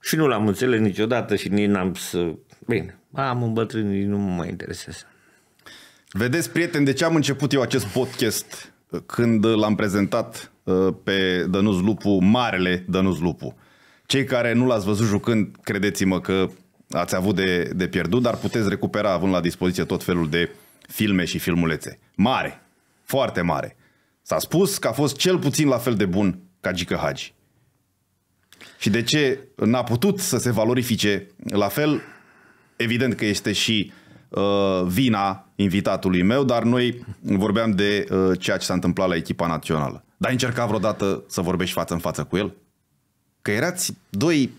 Speaker 2: Și nu l-am înțeles niciodată și nici n-am să... Bine, am îmbătrânit, nu mă mai interesează.
Speaker 1: Vedeți, prieteni, de ce am început eu acest podcast uh, când l-am prezentat uh, pe Dănuț Lupu, marele Dănuț Lupu. Cei care nu l-ați văzut jucând, credeți-mă că ați avut de, de pierdut, dar puteți recupera având la dispoziție tot felul de filme și filmulețe. Mare, foarte mare. S-a spus că a fost cel puțin la fel de bun ca Gică Hagi. Și de ce n-a putut să se valorifice la fel, evident că este și uh, vina invitatului meu, dar noi vorbeam de uh, ceea ce s-a întâmplat la echipa națională. Dar ai încercat vreodată să vorbești față în față cu el? Că erați doi...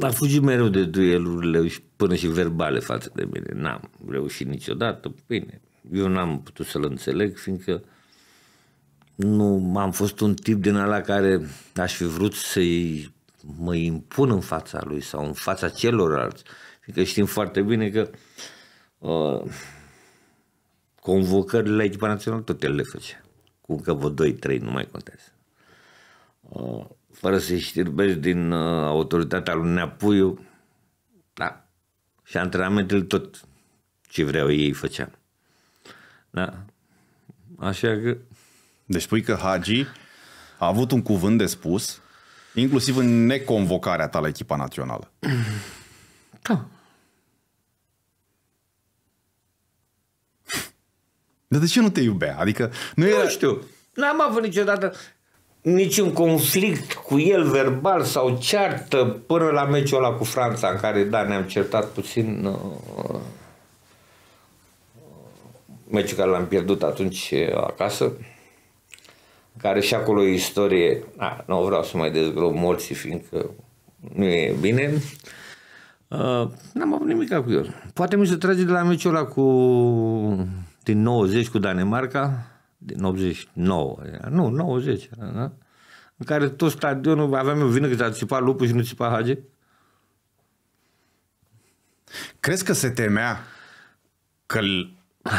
Speaker 2: A fugit mereu de duelurile și până și verbale față de mine. N-am reușit niciodată. Bine, eu n-am putut să-l înțeleg, fiindcă nu am fost un tip din ala care aș fi vrut să-i mă impun în fața lui sau în fața celorlalți. Fiindcă știm foarte bine că uh, convocările la echipa națională tot el le făcea. Cu încă vreo 2-3, nu mai contează. Uh, fără să-i știrbești din uh, autoritatea lui Neapuiu, da. Și antrenamentele tot ce vreau ei făceam. Da. Așa că,
Speaker 1: Deci spui că Hagi a avut un cuvânt de spus, inclusiv în neconvocarea ta la echipa națională.
Speaker 2: Da.
Speaker 1: Dar de ce nu te iubea? Adică nu era...
Speaker 2: Nu știu. N-am avut niciodată niciun conflict cu el verbal sau ceartă până la meciul ăla cu Franța, în care, da, ne-am certat puțin uh, meciul care l-am pierdut atunci acasă, care și acolo e istorie, da, nu vreau să mai dezgrop morții, fiindcă nu e bine, uh, n-am avut nimic cu el. Poate mi se trage de la meciul ăla cu, din 90 cu Danemarca, din 89, nu, 90, da? în care tot stadionul, aveam o vină că s-a țipat lupul și nu țipa Hage.
Speaker 1: Crezi că se temea că îl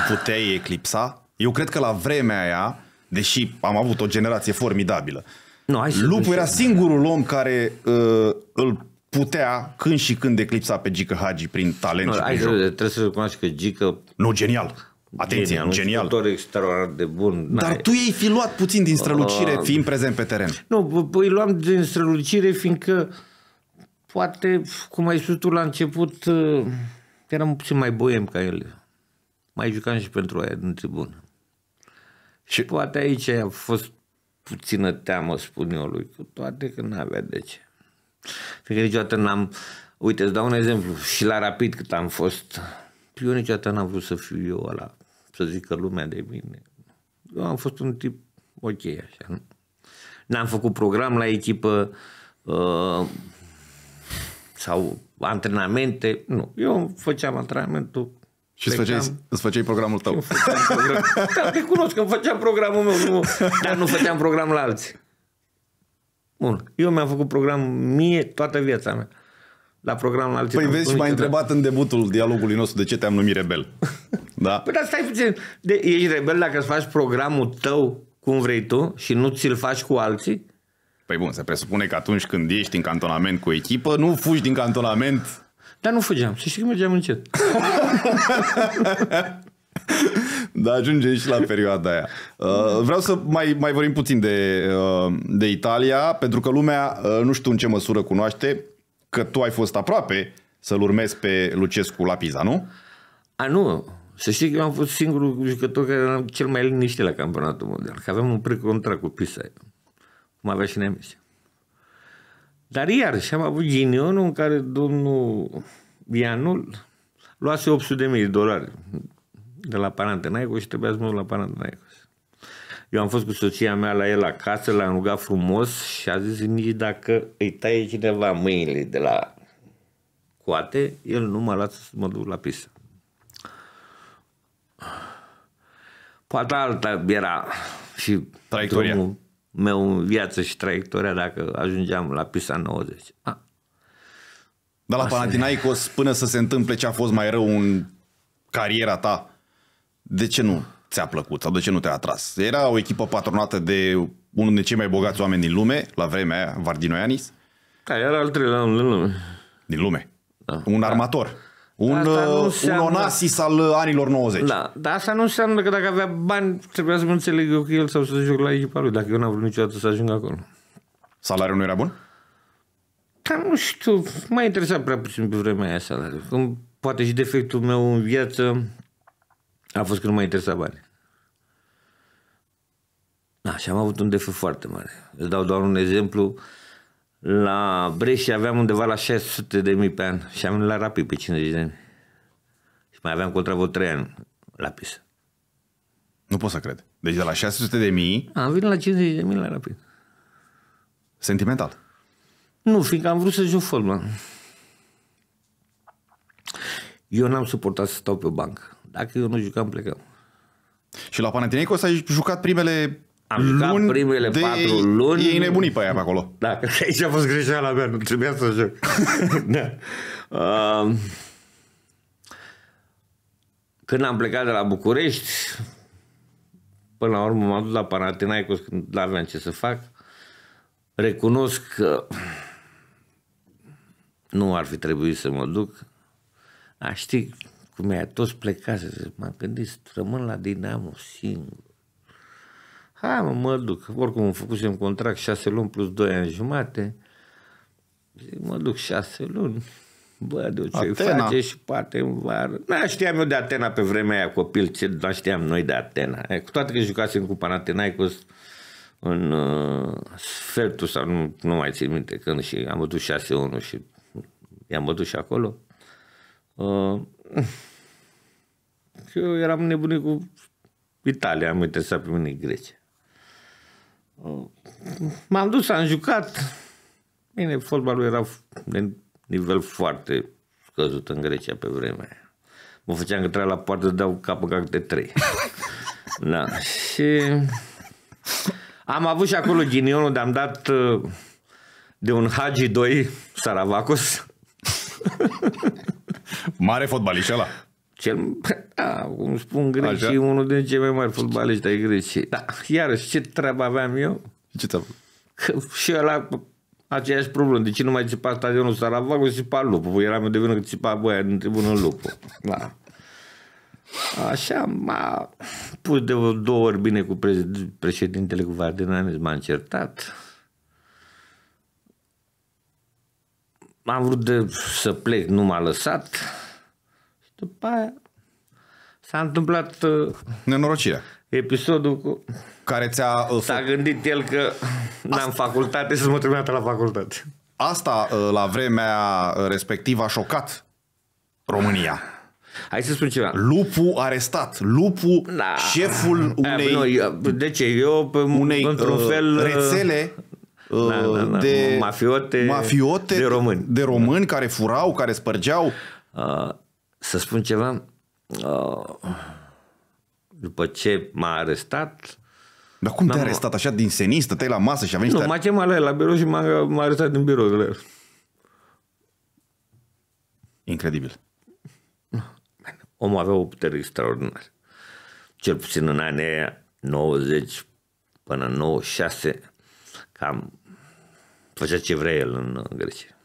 Speaker 1: puteai eclipsa? Eu cred că la vremea aia, deși am avut o generație formidabilă,
Speaker 2: Nu, hai să
Speaker 1: Lupul
Speaker 2: nu
Speaker 1: era
Speaker 2: știu.
Speaker 1: singurul om care uh, îl putea când și când eclipsa pe Gică Hagi prin talent
Speaker 2: Nu,
Speaker 1: și
Speaker 2: hai
Speaker 1: prin
Speaker 2: să,
Speaker 1: joc.
Speaker 2: trebuie să recunoași că Gică
Speaker 1: Nu, genial. Atenție,
Speaker 2: un
Speaker 1: genial.
Speaker 2: jucător extraordinar de bun.
Speaker 1: Dar
Speaker 2: N-ai-
Speaker 1: tu ei fi luat puțin din strălucire
Speaker 2: Uh,
Speaker 1: fiind prezent pe teren.
Speaker 2: Nu, p- îi luam din strălucire fiindcă poate, cum ai spus tu la început, uh, eram puțin mai boem ca el. Mai jucam și pentru aia din tribună. Și poate aici a fost puțină teamă, spun eu lui, cu toate că n-avea de ce. Fiindcă niciodată n-am... Uite, îți dau un exemplu. Și la Rapid cât am fost, eu niciodată n-am vrut să fiu eu ăla, să zică lumea de mine. Eu am fost un tip ok așa, nu? N-am făcut program la echipă uh, sau antrenamente. Nu, eu făceam antrenamentul.
Speaker 1: Și îți
Speaker 2: plecam,
Speaker 1: făceai, îți făceai programul tău.
Speaker 2: eu făceam program. Da, recunosc că îmi făceam programul meu, nu, dar nu făceam program la alții. Bun, eu mi-am făcut program mie toată viața mea. La program la alții.
Speaker 1: Păi
Speaker 2: n-am
Speaker 1: vezi și
Speaker 2: făcut
Speaker 1: m-ai
Speaker 2: niciodată.
Speaker 1: întrebat în debutul dialogului nostru de ce te-am numit rebel. Da?
Speaker 2: Păi dar stai puțin, de, ești rebel dacă îți faci programul tău cum vrei tu și nu ți-l faci cu alții?
Speaker 1: Păi bun, se presupune că atunci când ești în cantonament cu o echipă, nu fugi din cantonament
Speaker 2: Dar nu fugeam, să știi că mergeam încet.
Speaker 1: Da, ajunge și la perioada aia. Uh, vreau să mai, mai vorbim puțin de, uh, de Italia, pentru că lumea uh, nu știu în ce măsură cunoaște că tu ai fost aproape să-l urmezi pe Lucescu la Pisa, nu?
Speaker 2: A, nu. Să știi că eu am fost singurul jucător care era cel mai liniștit la campionatul mondial. Că aveam un precontract cu Pisa. Cum avea și Nemes. Dar iar și am avut ghinionul în care domnul Ianul luase 800 de mii de dolari de la Panathinaikos și trebuia să mă duc la Panathinaikos. Eu am fost cu soția mea la el acasă, l-am rugat frumos și a zis nici dacă îi taie cineva mâinile de la coate, el nu mă lasă să mă duc la Pisa. Poate alta era și
Speaker 1: Traiectoria.
Speaker 2: drumul meu în viață și traiectoria dacă ajungeam la Pisa 90. A,
Speaker 1: Dar la Panathinaikos, până să se întâmple ce a fost mai rău în cariera ta, de ce nu ți-a plăcut sau de ce nu te-a atras? Era o echipă patronată de unul dintre cei mai bogați oameni din lume, la vremea aia, Vardinoianis,
Speaker 2: da, era al treilea om în lume.
Speaker 1: din lume.
Speaker 2: Da.
Speaker 1: Un armator. Un,
Speaker 2: Asta nu
Speaker 1: uh, un
Speaker 2: înseamnă-
Speaker 1: Onassis al uh, anilor 90.
Speaker 2: Da, dar asta nu înseamnă că dacă avea bani trebuia să mă înțeleg eu cu el sau să joc la echipa lui, dacă eu n-am vrut niciodată să ajung acolo.
Speaker 1: Salariul nu era bun?
Speaker 2: Dar nu știu, m-a interesat prea puțin pe vremea aia salariul. Cum poate și defectul meu în viață a fost că nu m-a interesat bani. Da, și am avut un defect foarte mare. Îți dau doar un exemplu. La Brescia aveam undeva la 600 de mii pe an și am venit la Rapid pe 50 de ani. Și mai aveam contra vreo 3 ani la PISA.
Speaker 1: Nu pot să cred. Deci de la 600 de mii,
Speaker 2: Am venit la 50 de mii la Rapid.
Speaker 1: sentimental.
Speaker 2: Nu, fiindcă am vrut să joc fotbal. Eu n-am suportat să stau pe bancă. Dacă eu nu jucam, plecam.
Speaker 1: Și la Panathinaikos ai jucat primele
Speaker 2: Am jucat
Speaker 1: luni
Speaker 2: primele
Speaker 1: de...
Speaker 2: patru luni.
Speaker 1: Ei nebunit pe aia pe acolo.
Speaker 2: Da, că aici a fost greșeala mea, nu trebuia să joc. da. uh, când am plecat de la București, până la urmă m-am dus la Panathinaikos când nu aveam ce să fac. Recunosc că nu ar fi trebuit să mă duc. A, știi cum e, toți plecați. M-am gândit, rămân la Dinamo singur. Hai mă, mă duc. Oricum îmi făcusem contract șase luni plus doi ani jumate. Zic, mă duc șase luni. Bă, de ce
Speaker 1: Atena.
Speaker 2: face și poate în vară. Nu știam eu de Atena pe vremea aia copil, ce nu știam noi de Atena. E, Cu toate că jucasem cu Panathinaikos în uh, sfertul sau nu, nu mai țin minte când și am bătut 6-1 și i-am bătut și acolo. Uh, eu eram nebunit cu Italia, am interesat pe mine Grecia. Uh, M-am dus, am jucat. Bine, fotbalul era de nivel foarte scăzut în Grecia pe vremea aia. Mă făceam că trebuia la poartă să dau capul ca de trei. da. Și am avut și acolo ghinionul de am dat uh, de un Hagi 2 Saravacos.
Speaker 1: Mare fotbalist ăla.
Speaker 2: Cel, da, cum spun grecii,
Speaker 1: Așa.
Speaker 2: unul din cei mai mari fotbaliști ai Greciei. Da, iarăși, ce treabă aveam eu?
Speaker 1: Ce ți-a făcut?
Speaker 2: Că și ăla aceeași problemă. De ce nu mai țipa stadionul Saravago, țipa lupul. Păi eram eu de vină că țipa băia din tribună lupul. Da. Așa m-a pus de vreo două ori bine cu pre- președintele cu Vardinanes, m-a încertat. Am vrut de să plec, nu m-a lăsat. Și după aia s-a întâmplat uh,
Speaker 1: Nenorocirea.
Speaker 2: episodul cu...
Speaker 1: Care ți-a... uh,
Speaker 2: S-a gândit el că n-am facultate să mă trimită la facultate.
Speaker 1: Asta uh, la vremea respectivă a șocat România.
Speaker 2: Hai să spun ceva.
Speaker 1: Lupul arestat. Lupul,
Speaker 2: Da.
Speaker 1: șeful unei,
Speaker 2: Noi, de ce? Eu, pe,
Speaker 1: unei
Speaker 2: într-un
Speaker 1: uh,
Speaker 2: fel...
Speaker 1: rețele uh,
Speaker 2: Da, da, da.
Speaker 1: de
Speaker 2: Mafiote
Speaker 1: mafiote
Speaker 2: de români.
Speaker 1: de români care furau, care spărgeau.
Speaker 2: Uh, să spun ceva. Uh, după ce m-a arestat,
Speaker 1: Dar cum te-a
Speaker 2: Da, mă.
Speaker 1: arestat așa din senin? Stăteai la masă și aveai
Speaker 2: nu,
Speaker 1: niște...
Speaker 2: m-a chemat la el la birou și m-a, m-a arestat din birou de la el.
Speaker 1: Incredibil.
Speaker 2: Omul avea o putere extraordinară. Cel puțin în anii aia, 90 până în 96, cam făcea ce vrea el în uh, Grecia.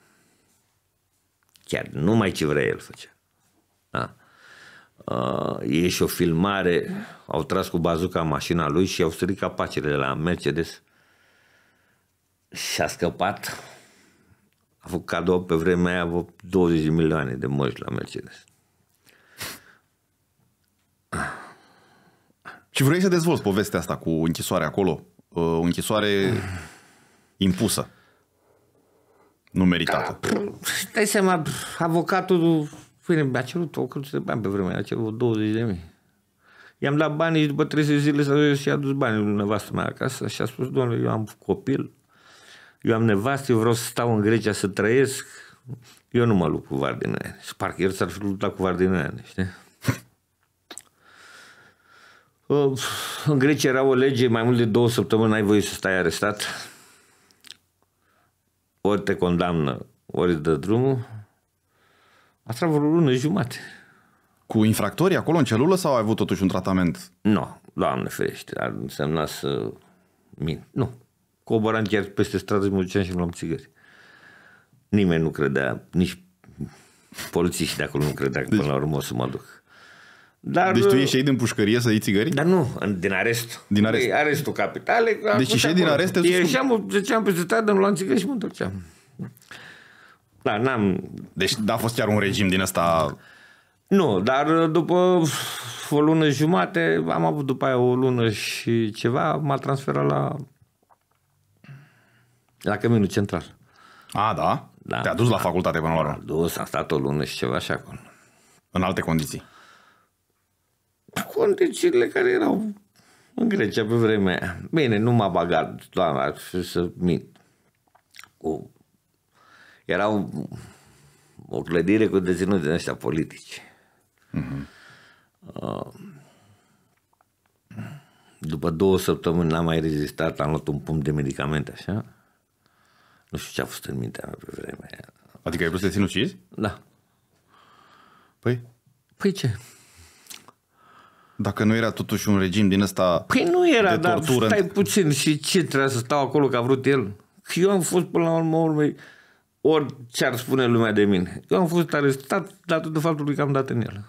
Speaker 2: Chiar numai ce vrea el făcea. Da. Uh, e și o filmare, au tras cu bazuca mașina lui și au sărit capacele de la Mercedes și a scăpat. A făcut cadou pe vremea aia vreo 20 de milioane de măști la Mercedes.
Speaker 1: Și vrei să dezvolți povestea asta cu închisoarea acolo. Uh, O închisoare impusă. Nu meritată.
Speaker 2: Îți dai seama, avocatul, bine, mi-a cerut o cruce de bani pe vremea, a cerut 20 de mii. I-am dat banii și după 30 zile s-a și a dus banii lui nevastă mea acasă și a spus, domnule, eu am copil, eu am nevastă, eu vreau să stau în Grecia să trăiesc, eu nu mă lupt cu Vardinăiani. Și parcă el s-ar fi luptat cu Vardinăiani, știi? Uh, În Grecia era o lege, mai mult de două săptămâni n-ai voie să stai arestat. Ori te condamnă, ori îți dă drumul. Asta vreo lună jumate.
Speaker 1: Cu infractorii acolo în celulă sau ai avut totuși un tratament?
Speaker 2: Nu, doamne ferește, ar însemna să mint. Nu. Coboram chiar peste stradă și mă duceam și îmi luam țigări. Nimeni nu credea, nici polițiștii de acolo nu credea că până la urmă o să mă duc. Dar,
Speaker 1: Deci tu ieșeai din pușcărie să iei țigări?
Speaker 2: Dar nu, în- din arest.
Speaker 1: Din arest.
Speaker 2: Ei, arestul capitale.
Speaker 1: Deci ieșeai din arest, te duci cu-
Speaker 2: Ieșeam, ziceam pe stradă, îmi luam țigări și mă întorceam. Da, n-am...
Speaker 1: Deci n-a fost chiar un regim din ăsta...
Speaker 2: Nu, dar după o lună jumate, am avut după aia o lună și ceva, m-a transferat la la Căminul Central.
Speaker 1: A, da?
Speaker 2: Da.
Speaker 1: Te-a dus la facultate până la urmă,
Speaker 2: Am dus, am stat o lună și ceva și acolo.
Speaker 1: în alte condiții.
Speaker 2: Condițiile care erau în Grecia pe vremea aia. Bine, nu m-a bagat, doamna, ar fi să mint. Cu... Era o, o clădire cu deținuți din ăștia politici. Uh, după două săptămâni n-am mai rezistat, am luat un pumn de medicamente, așa. Nu știu ce a fost în mintea mea pe vremea aia.
Speaker 1: Adică ai vrut să te sinucizi?
Speaker 2: Da.
Speaker 1: Păi,
Speaker 2: Păi ce?
Speaker 1: dacă nu era totuși un regim din ăsta...
Speaker 2: Păi nu era,
Speaker 1: de
Speaker 2: dar
Speaker 1: tortură.
Speaker 2: stai puțin și ce trebuia să stau acolo că a vrut el? Că eu am fost până la urmă urmei ori ce ar spune lumea de mine. Eu am fost arestat datorită faptului că am dat în el.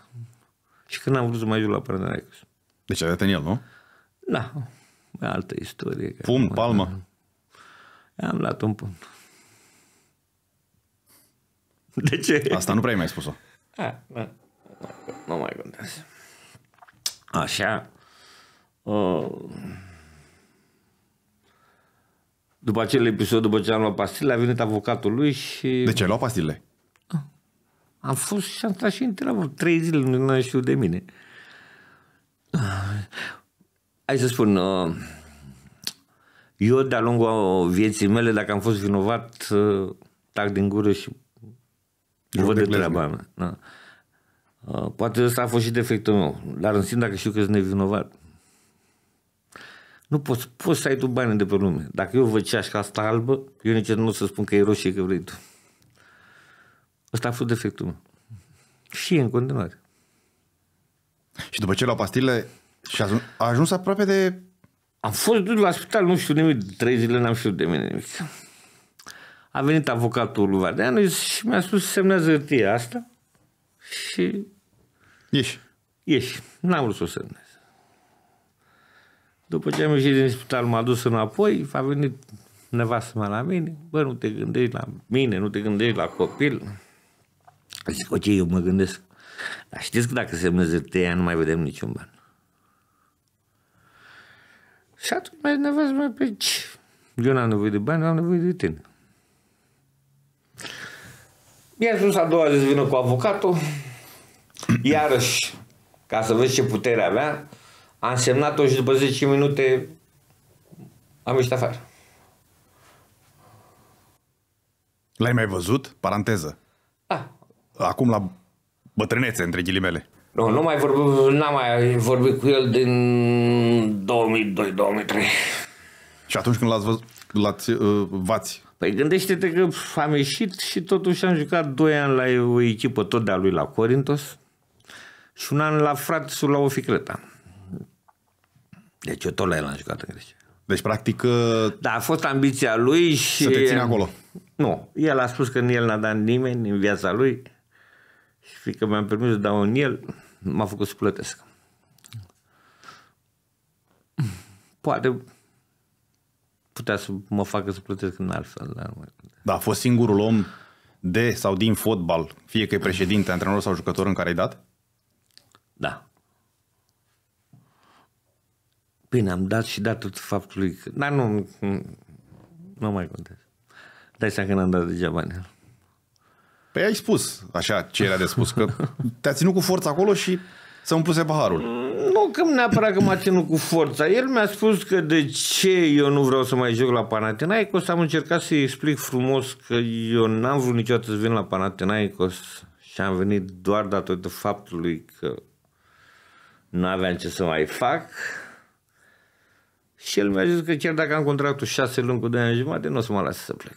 Speaker 2: Și când am vrut să mai ajung la Părănăreacus.
Speaker 1: Deci ai dat în el, nu?
Speaker 2: Da. Altă istorie. care
Speaker 1: Pumn,
Speaker 2: mă-
Speaker 1: palmă.
Speaker 2: Am luat un pumn. De ce?
Speaker 1: Asta nu prea ai mai spus-o.
Speaker 2: A, da. Nu mai contează. Așa. Uh, După acel episod, după ce am luat pastile, a venit avocatul lui și
Speaker 1: De ce ai luat pastilele?
Speaker 2: am fost și am stat și în treabă trei zile, nu n-am știut de mine. Hai să spun, uh, eu de-a lungul vieții mele, dacă am fost vinovat, uh, tac din gură și văd de
Speaker 1: de glezne.
Speaker 2: treaba mea. Da. Uh, Poate ăsta a fost și defectul meu, dar în schimb dacă știu că sunt nevinovat, nu poți, poți să ai tu bani de pe lume. Dacă eu văd ceașca asta albă, eu nici nu o să spun că e roșie că vrei tu. Ăsta a fost defectul meu. Și e în continuare.
Speaker 1: Și după ce ai luat pastilele și a ajuns, a ajuns aproape de...
Speaker 2: Am fost dus la spital, nu știu nimic, trei zile n-am știut de mine nimic. A venit avocatul lui Vardeanu și mi-a spus semnează hârtia asta și
Speaker 1: Ieși.
Speaker 2: ieși. N-am vrut să o semnez. După ce am ieșit din spital, m-a dus înapoi, a venit nevastă mea la mine, bă, nu te gândești la mine, nu te gândești la copil. Zic, ok, eu mă gândesc. Dar știți că dacă semnez hârtia, nu mai vedem niciun ban. Și atunci mai nevastă mea, pe ce? Eu n-am nevoie de bani, am nevoie de tine. Mi-a spus a doua zi să vină cu avocatul, iarăși, ca să vezi ce putere avea, am semnat-o și după 10 minute am ieșit afară.
Speaker 1: L-ai mai văzut? Paranteză.
Speaker 2: Ah,
Speaker 1: Acum la bătrânețe, între ghilimele.
Speaker 2: nu, nu mai vorbit, n-am mai vorbit cu el din 2002-2003.
Speaker 1: Și atunci când l-ați văzut, l-ați, uh, v-ați
Speaker 2: Păi gândește-te că am ieșit și totuși am jucat 2 ani la o echipă tot de-a lui la Corintos și un an la Fratesul la Oficleta. Deci eu tot la el am jucat în Grecia.
Speaker 1: Deci, practic, uh,
Speaker 2: Da, a fost ambiția lui și...
Speaker 1: Să te ține acolo.
Speaker 2: Nu, el a spus că în el n-a dat nimeni în viața lui și fiindcă mi-am permis să dau în el, m-a făcut să plătesc. Poate putea să mă facă să plătesc în altfel, dar nu mai
Speaker 1: da, a fost singurul om de sau din fotbal, fie că e președinte, antrenor sau jucător în care ai dat?
Speaker 2: Da. Bine, am dat și datul faptului că... Dar nu, nu mai contează. Dai seama că n-am dat degeaba în el.
Speaker 1: Păi ai spus așa ce era de spus, că te-a ținut cu forța acolo și să umpluse paharul.
Speaker 2: Nu că neapărat că m-a ținut cu forța. El mi-a spus că de ce eu nu vreau să mai joc la Panathinaikos. Am încercat să-i explic frumos că eu n-am vrut niciodată să vin la Panathinaikos și am venit doar datorită faptului că nu aveam ce să mai fac. Și el mi-a zis că chiar dacă am contractul șase luni cu doi ani jumate, nu o să mă lase să plec.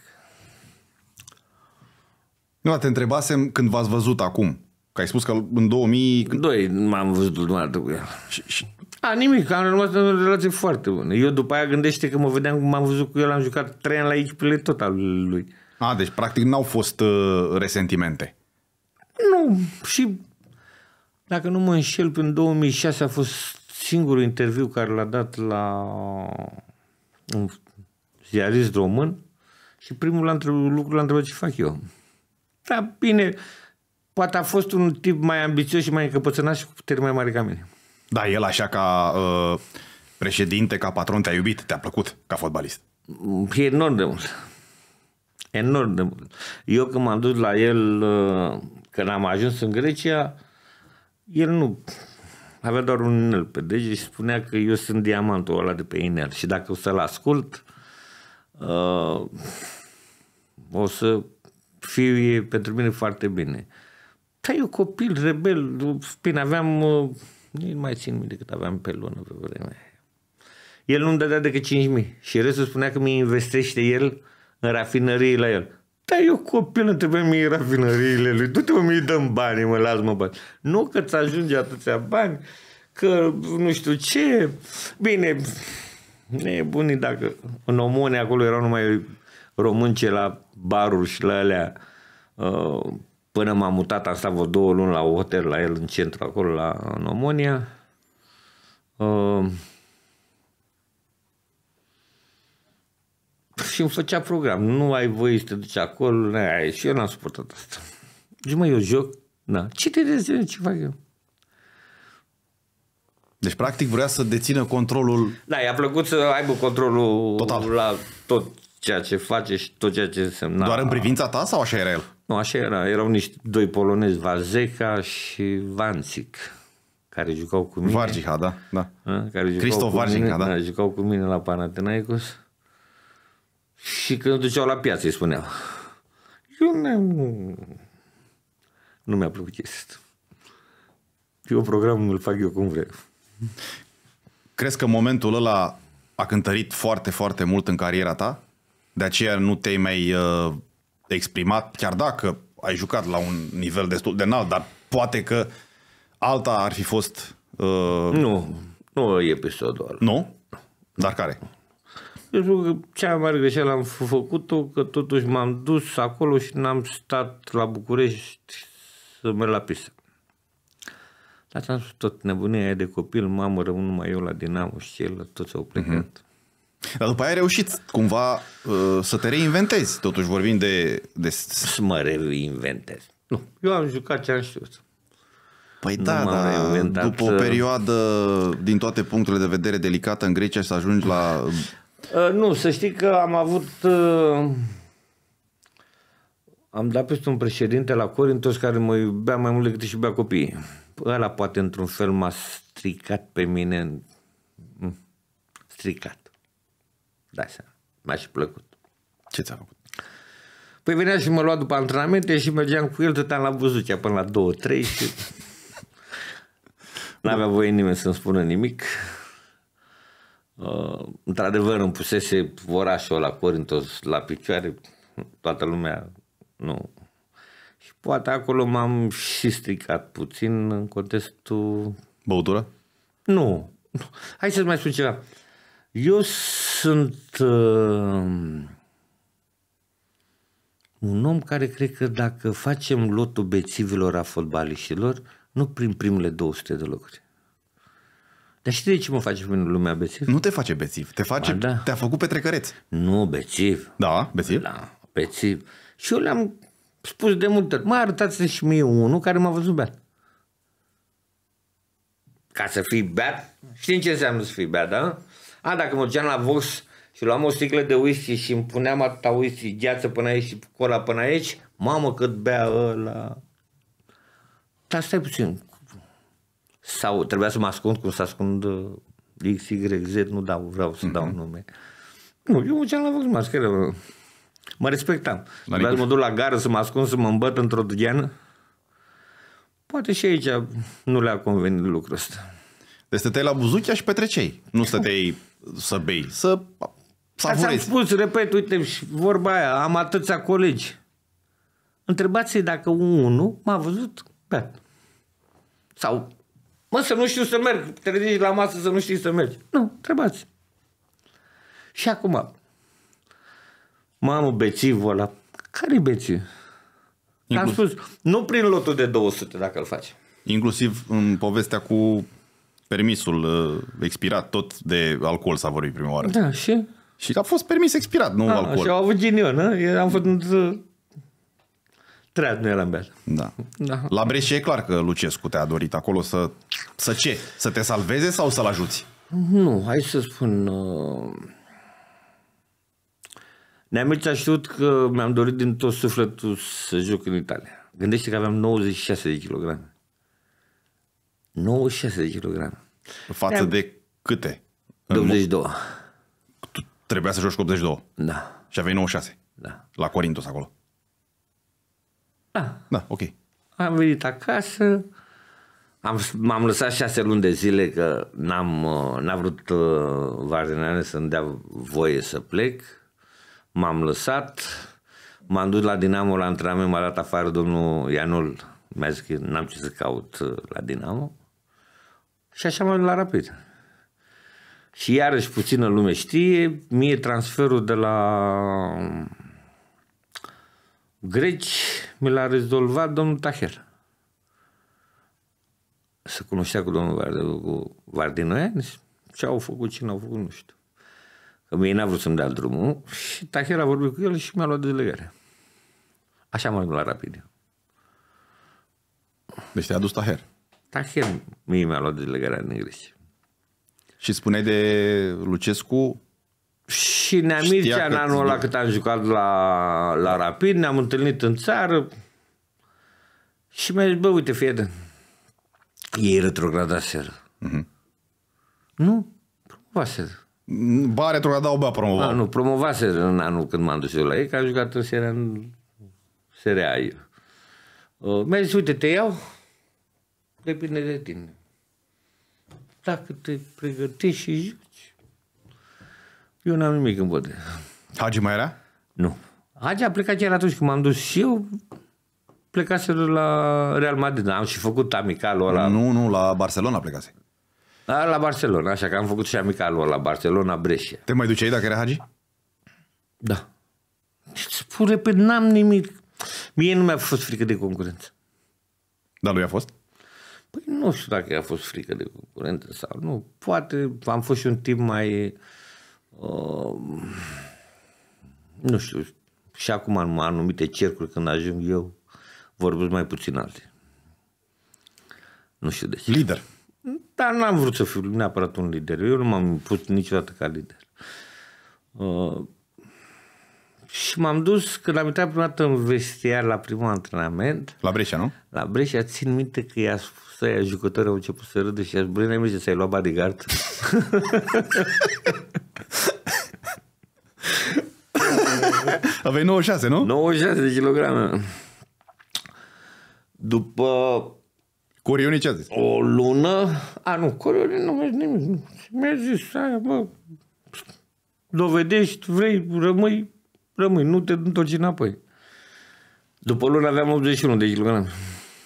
Speaker 1: Nu, te întrebasem când v-ați văzut acum. Că ai spus că în 2000... când-
Speaker 2: Doi m-am văzut ultima dată cu el.
Speaker 1: Și, și,
Speaker 2: A, nimic, am rămas în o relație foarte bună. Eu după aia gândește că mă vedeam cum am văzut cu el, am jucat trei ani la echipele tot al lui.
Speaker 1: a, deci practic n-au fost uh, resentimente.
Speaker 2: Nu, și dacă nu mă înșel, în 2006 a fost singurul interviu care l-a dat la un ziarist român și primul la întreb, lucru l-a întrebat ce fac eu. Da, bine, poate a fost un tip mai ambițios și mai încăpățânat și cu puteri mai mari ca mine.
Speaker 1: Da, el așa ca uh, președinte, ca patron te-a iubit, te-a plăcut ca fotbalist.
Speaker 2: E enorm de mult. Enorm de mult. Eu când m-am dus la el, uh, când am ajuns în Grecia, el nu avea doar un inel pe dege și spunea că eu sunt diamantul ăla de pe inel și dacă o să-l ascult, uh, o să fiu e pentru mine foarte bine. Dar eu copil, rebel, bine, aveam, uh, nu mai țin minte cât aveam pe lună pe vremea aia. El nu-mi dădea decât 5.000 și restul spunea că mi investește el în rafinării la el. Da, eu copil îmi trebuie mie rafinăriile lui. Du-te mă, mi dăm bani, mă, las mă bani. Nu că ți ajunge atâția bani, că nu știu ce. Bine, nebunii dacă în Omone acolo erau numai românce la baruri și la alea. Uh, Până m-am mutat, am stat vreo două luni la un hotel la el în centru, acolo la în Omonia. Și îmi făcea program. Nu ai voie să te duci acolo, n-ai. și eu n-am suportat asta. Zic, mă, eu joc? Da. Ce te de ce fac eu?
Speaker 1: Deci, practic, vrea să dețină controlul...
Speaker 2: Da, i-a plăcut să aibă controlul
Speaker 1: Total.
Speaker 2: la tot ceea ce face și tot ceea ce însemna.
Speaker 1: Doar în privința ta sau așa era el?
Speaker 2: Nu, așa era. Erau niște doi polonezi, Varzeca și Vanțic, care jucau cu mine.
Speaker 1: Vargiha, da, da.
Speaker 2: A, care jucau
Speaker 1: Cristof
Speaker 2: cu
Speaker 1: Vargica,
Speaker 2: mine,
Speaker 1: da.
Speaker 2: Jucau cu mine la Panathinaikos. Și când duceau la piață îi spuneau. Eu nu, nu mi-a plăcut chestia asta. Eu programul îl fac eu cum vreau.
Speaker 1: Crezi că momentul ăla a cântărit foarte, foarte mult în cariera ta? De aceea nu te-ai mai uh, exprimat, chiar dacă ai jucat la un nivel destul de înalt, dar poate că alta ar fi fost... Uh,
Speaker 2: Nu, nu e episodul ăla.
Speaker 1: nu? Dar care?
Speaker 2: Eu zic că cea mai mare greșeală am f- făcut-o, că totuși m-am dus acolo și n-am stat la București să merg la pistă. Dar ți-am spus tot nebunia aia de copil, mamă, rămân numai eu la Dinamo și ceilalți toți au plecat. Mm-hmm.
Speaker 1: Dar după aia ai reușit cumva uh, să te reinventezi. Totuși vorbim de... de...
Speaker 2: Să mă reinventez. Nu, eu am jucat ce am știut.
Speaker 1: Păi
Speaker 2: Nu
Speaker 1: da,
Speaker 2: m-am
Speaker 1: dar
Speaker 2: reinventat,
Speaker 1: după o
Speaker 2: uh,
Speaker 1: perioadă din toate punctele de vedere delicată în Grecia să ajungi la...
Speaker 2: Uh, nu, să știi că am avut... Uh, am dat peste un președinte la Corintos care mă iubea mai mult decât își iubea copiii. Ăla poate într-un fel m-a stricat pe mine. Mm, Stricat. Da, seama. Mi-a și plăcut.
Speaker 1: Ce ți-a făcut?
Speaker 2: Păi venea și mă lua după antrenamente și mergeam cu el, stăteam la Buzucea până la 2-3 și n-avea voie nimeni să-mi spună nimic. Uh, într-adevăr îmi pusese orașul la Corintos la picioare, toată lumea nu. Și poate acolo m-am și stricat puțin în contextul
Speaker 1: Băutură?
Speaker 2: nu. nu. Hai să mai spun ceva. Eu sunt uh, un om care cred că dacă facem lotul bețivilor a fotbaliștilor, nu prin primele 200 de locuri. Dar știi de ce mă face pe mine lumea bețiv?
Speaker 1: Nu te face bețiv, te face,
Speaker 2: Ba da.
Speaker 1: te-a făcut petrecăreț.
Speaker 2: Nu, bețiv.
Speaker 1: Da, bețiv?
Speaker 2: Da, bețiv. Și eu le-am spus de multe ori, mă arătați și mie unul care m-a văzut beat. Ca să fii beat, știi ce înseamnă să fii beat, da? A, dacă mă duceam la Vox și luam o sticlă de whisky și îmi puneam atâta whisky, gheață până aici și cola până aici, mamă cât bea ăla. Dar stai puțin. Sau trebuia să mă ascund cum să ascund uh, X, Y, Z, nu dau, vreau să dau nume. Nu, eu mă duceam la Vox mascheră. Mă, mă respectam. Trebuia să mă duc la gară să mă ascund, să mă îmbăt într-o dugheană. Poate și aici nu le-a convenit lucrul ăsta.
Speaker 1: Deci stăteai la buzuchea și petreceai. Nu stăteai să bei, să
Speaker 2: Dar ți-am
Speaker 1: savurezi.
Speaker 2: spus, repet, uite, și vorba aia, am atâția colegi. Întrebați-i dacă unul m-a văzut beat. Sau, mă, să nu știu să merg, te ridici la masă să nu știi să mergi. Nu, întrebați. Și acum, mamă, bețivul ăla, care-i bețiv? Am
Speaker 1: Inclus-
Speaker 2: spus, nu prin lotul de 200 dacă îl faci.
Speaker 1: Inclusiv în povestea cu permisul uh, expirat, tot de alcool s-a vorbit prima oară.
Speaker 2: Da, și?
Speaker 1: Și a fost permis expirat, nu
Speaker 2: A,
Speaker 1: alcool.
Speaker 2: și au avut ghinion, nu? Eu am făcut uh, treaz, nu eram beat.
Speaker 1: Da.
Speaker 2: Da.
Speaker 1: La Brescia e clar că Lucescu te-a dorit acolo să... Să ce? Să te salveze sau să-l ajuți?
Speaker 2: Nu, hai să spun... Uh... Neamirița a știut că mi-am dorit din tot sufletul să joc în Italia. Gândește că aveam 96 de kilograme. 96 de kilograme.
Speaker 1: Față
Speaker 2: Ne-am-
Speaker 1: de câte?
Speaker 2: De 82.
Speaker 1: Tu trebuia să joci cu 82
Speaker 2: Da,
Speaker 1: și aveai 96
Speaker 2: da.
Speaker 1: la Corintos acolo.
Speaker 2: Da,
Speaker 1: Da, ok.
Speaker 2: am venit acasă, am, m-am lăsat șase luni de zile că n-am, uh, n-a vrut uh, Vardineane să-mi dea voie să plec. M-am lăsat, m-am dus la Dinamo la antrenament, m-a dat afară domnul Ianul, mi-a zis că n-am ce să caut uh, la Dinamo. Și așa m-am dus la Rapid. Și iarăși puțină lume știe, mie transferul de la greci mi l-a rezolvat domnul Taher. Se cunoștea cu domnul Vard- cu Vardinoian și ce au făcut, cine au făcut, nu știu. Că mie n-a vrut să-mi dea drumul și Tahir a vorbit cu el și mi-a luat delegarea. Așa am ajuns la rapid.
Speaker 1: Deci te-a dus Taher.
Speaker 2: Tahir mie mi-a luat delegarea în Grecia.
Speaker 1: Și spuneai de Lucescu,
Speaker 2: Și ne-am
Speaker 1: Știa
Speaker 2: Mircea în
Speaker 1: că
Speaker 2: anul
Speaker 1: ți-
Speaker 2: ăla cât am jucat la, la Rapid, ne-am întâlnit în țară și mi-a zis, bă, uite, fii atent. Ei retrogradaseră.
Speaker 1: Mhm.
Speaker 2: Nu, promovaseră.
Speaker 1: ba retrogradau, ba promova.
Speaker 2: A, nu, promovaseră în anul când m-am dus eu la ei, că am jucat în seria în seria eu. Uh, mi-a zis, uite, te iau, depinde de tine. Dacă te pregătești și joci. Eu n-am nimic împotriva.
Speaker 1: Hagi mai era?
Speaker 2: Nu. Hagi a plecat chiar atunci când m-am dus și eu, plecaseră la Real Madrid. Am și făcut amicalul ăla
Speaker 1: Nu, nu, la Barcelona plecase.
Speaker 2: la, la Barcelona, așa că am făcut și amicalul ăla, Barcelona, Brescia.
Speaker 1: Te mai duceai dacă era Hagi?
Speaker 2: Da. Și spun repede, n-am nimic. Mie nu mi-a fost frică de concurență.
Speaker 1: Da, lui a fost?
Speaker 2: Păi nu știu dacă a fost frică de concurență sau nu. Poate am fost și un timp mai... Uh, nu știu. Și acum în anumite cercuri când ajung eu vorbesc mai puțin alte. Nu știu de ce.
Speaker 1: Lider.
Speaker 2: Dar n-am vrut să fiu neapărat un lider. Eu nu m-am pus niciodată ca lider. Uh, și m-am dus, când am intrat prima dată în vestiar la primul antrenament,
Speaker 1: La Brescia, nu?
Speaker 2: la Brescia, țin minte că i-a spus aia jucători au început să râde și i-a zis, băi, n-ai merge să-i lua bodyguard.
Speaker 1: Aveai 96, nu?
Speaker 2: 96 de kilograme. După
Speaker 1: Corioni ce a zis?
Speaker 2: o lună, a, nu, Coriolan nu vezi nimic. nu. Mi-a zis, aia, bă, dovedești, vrei, rămâi, rămâi, nu te întorci înapoi. După o lună aveam 81 de kilograme.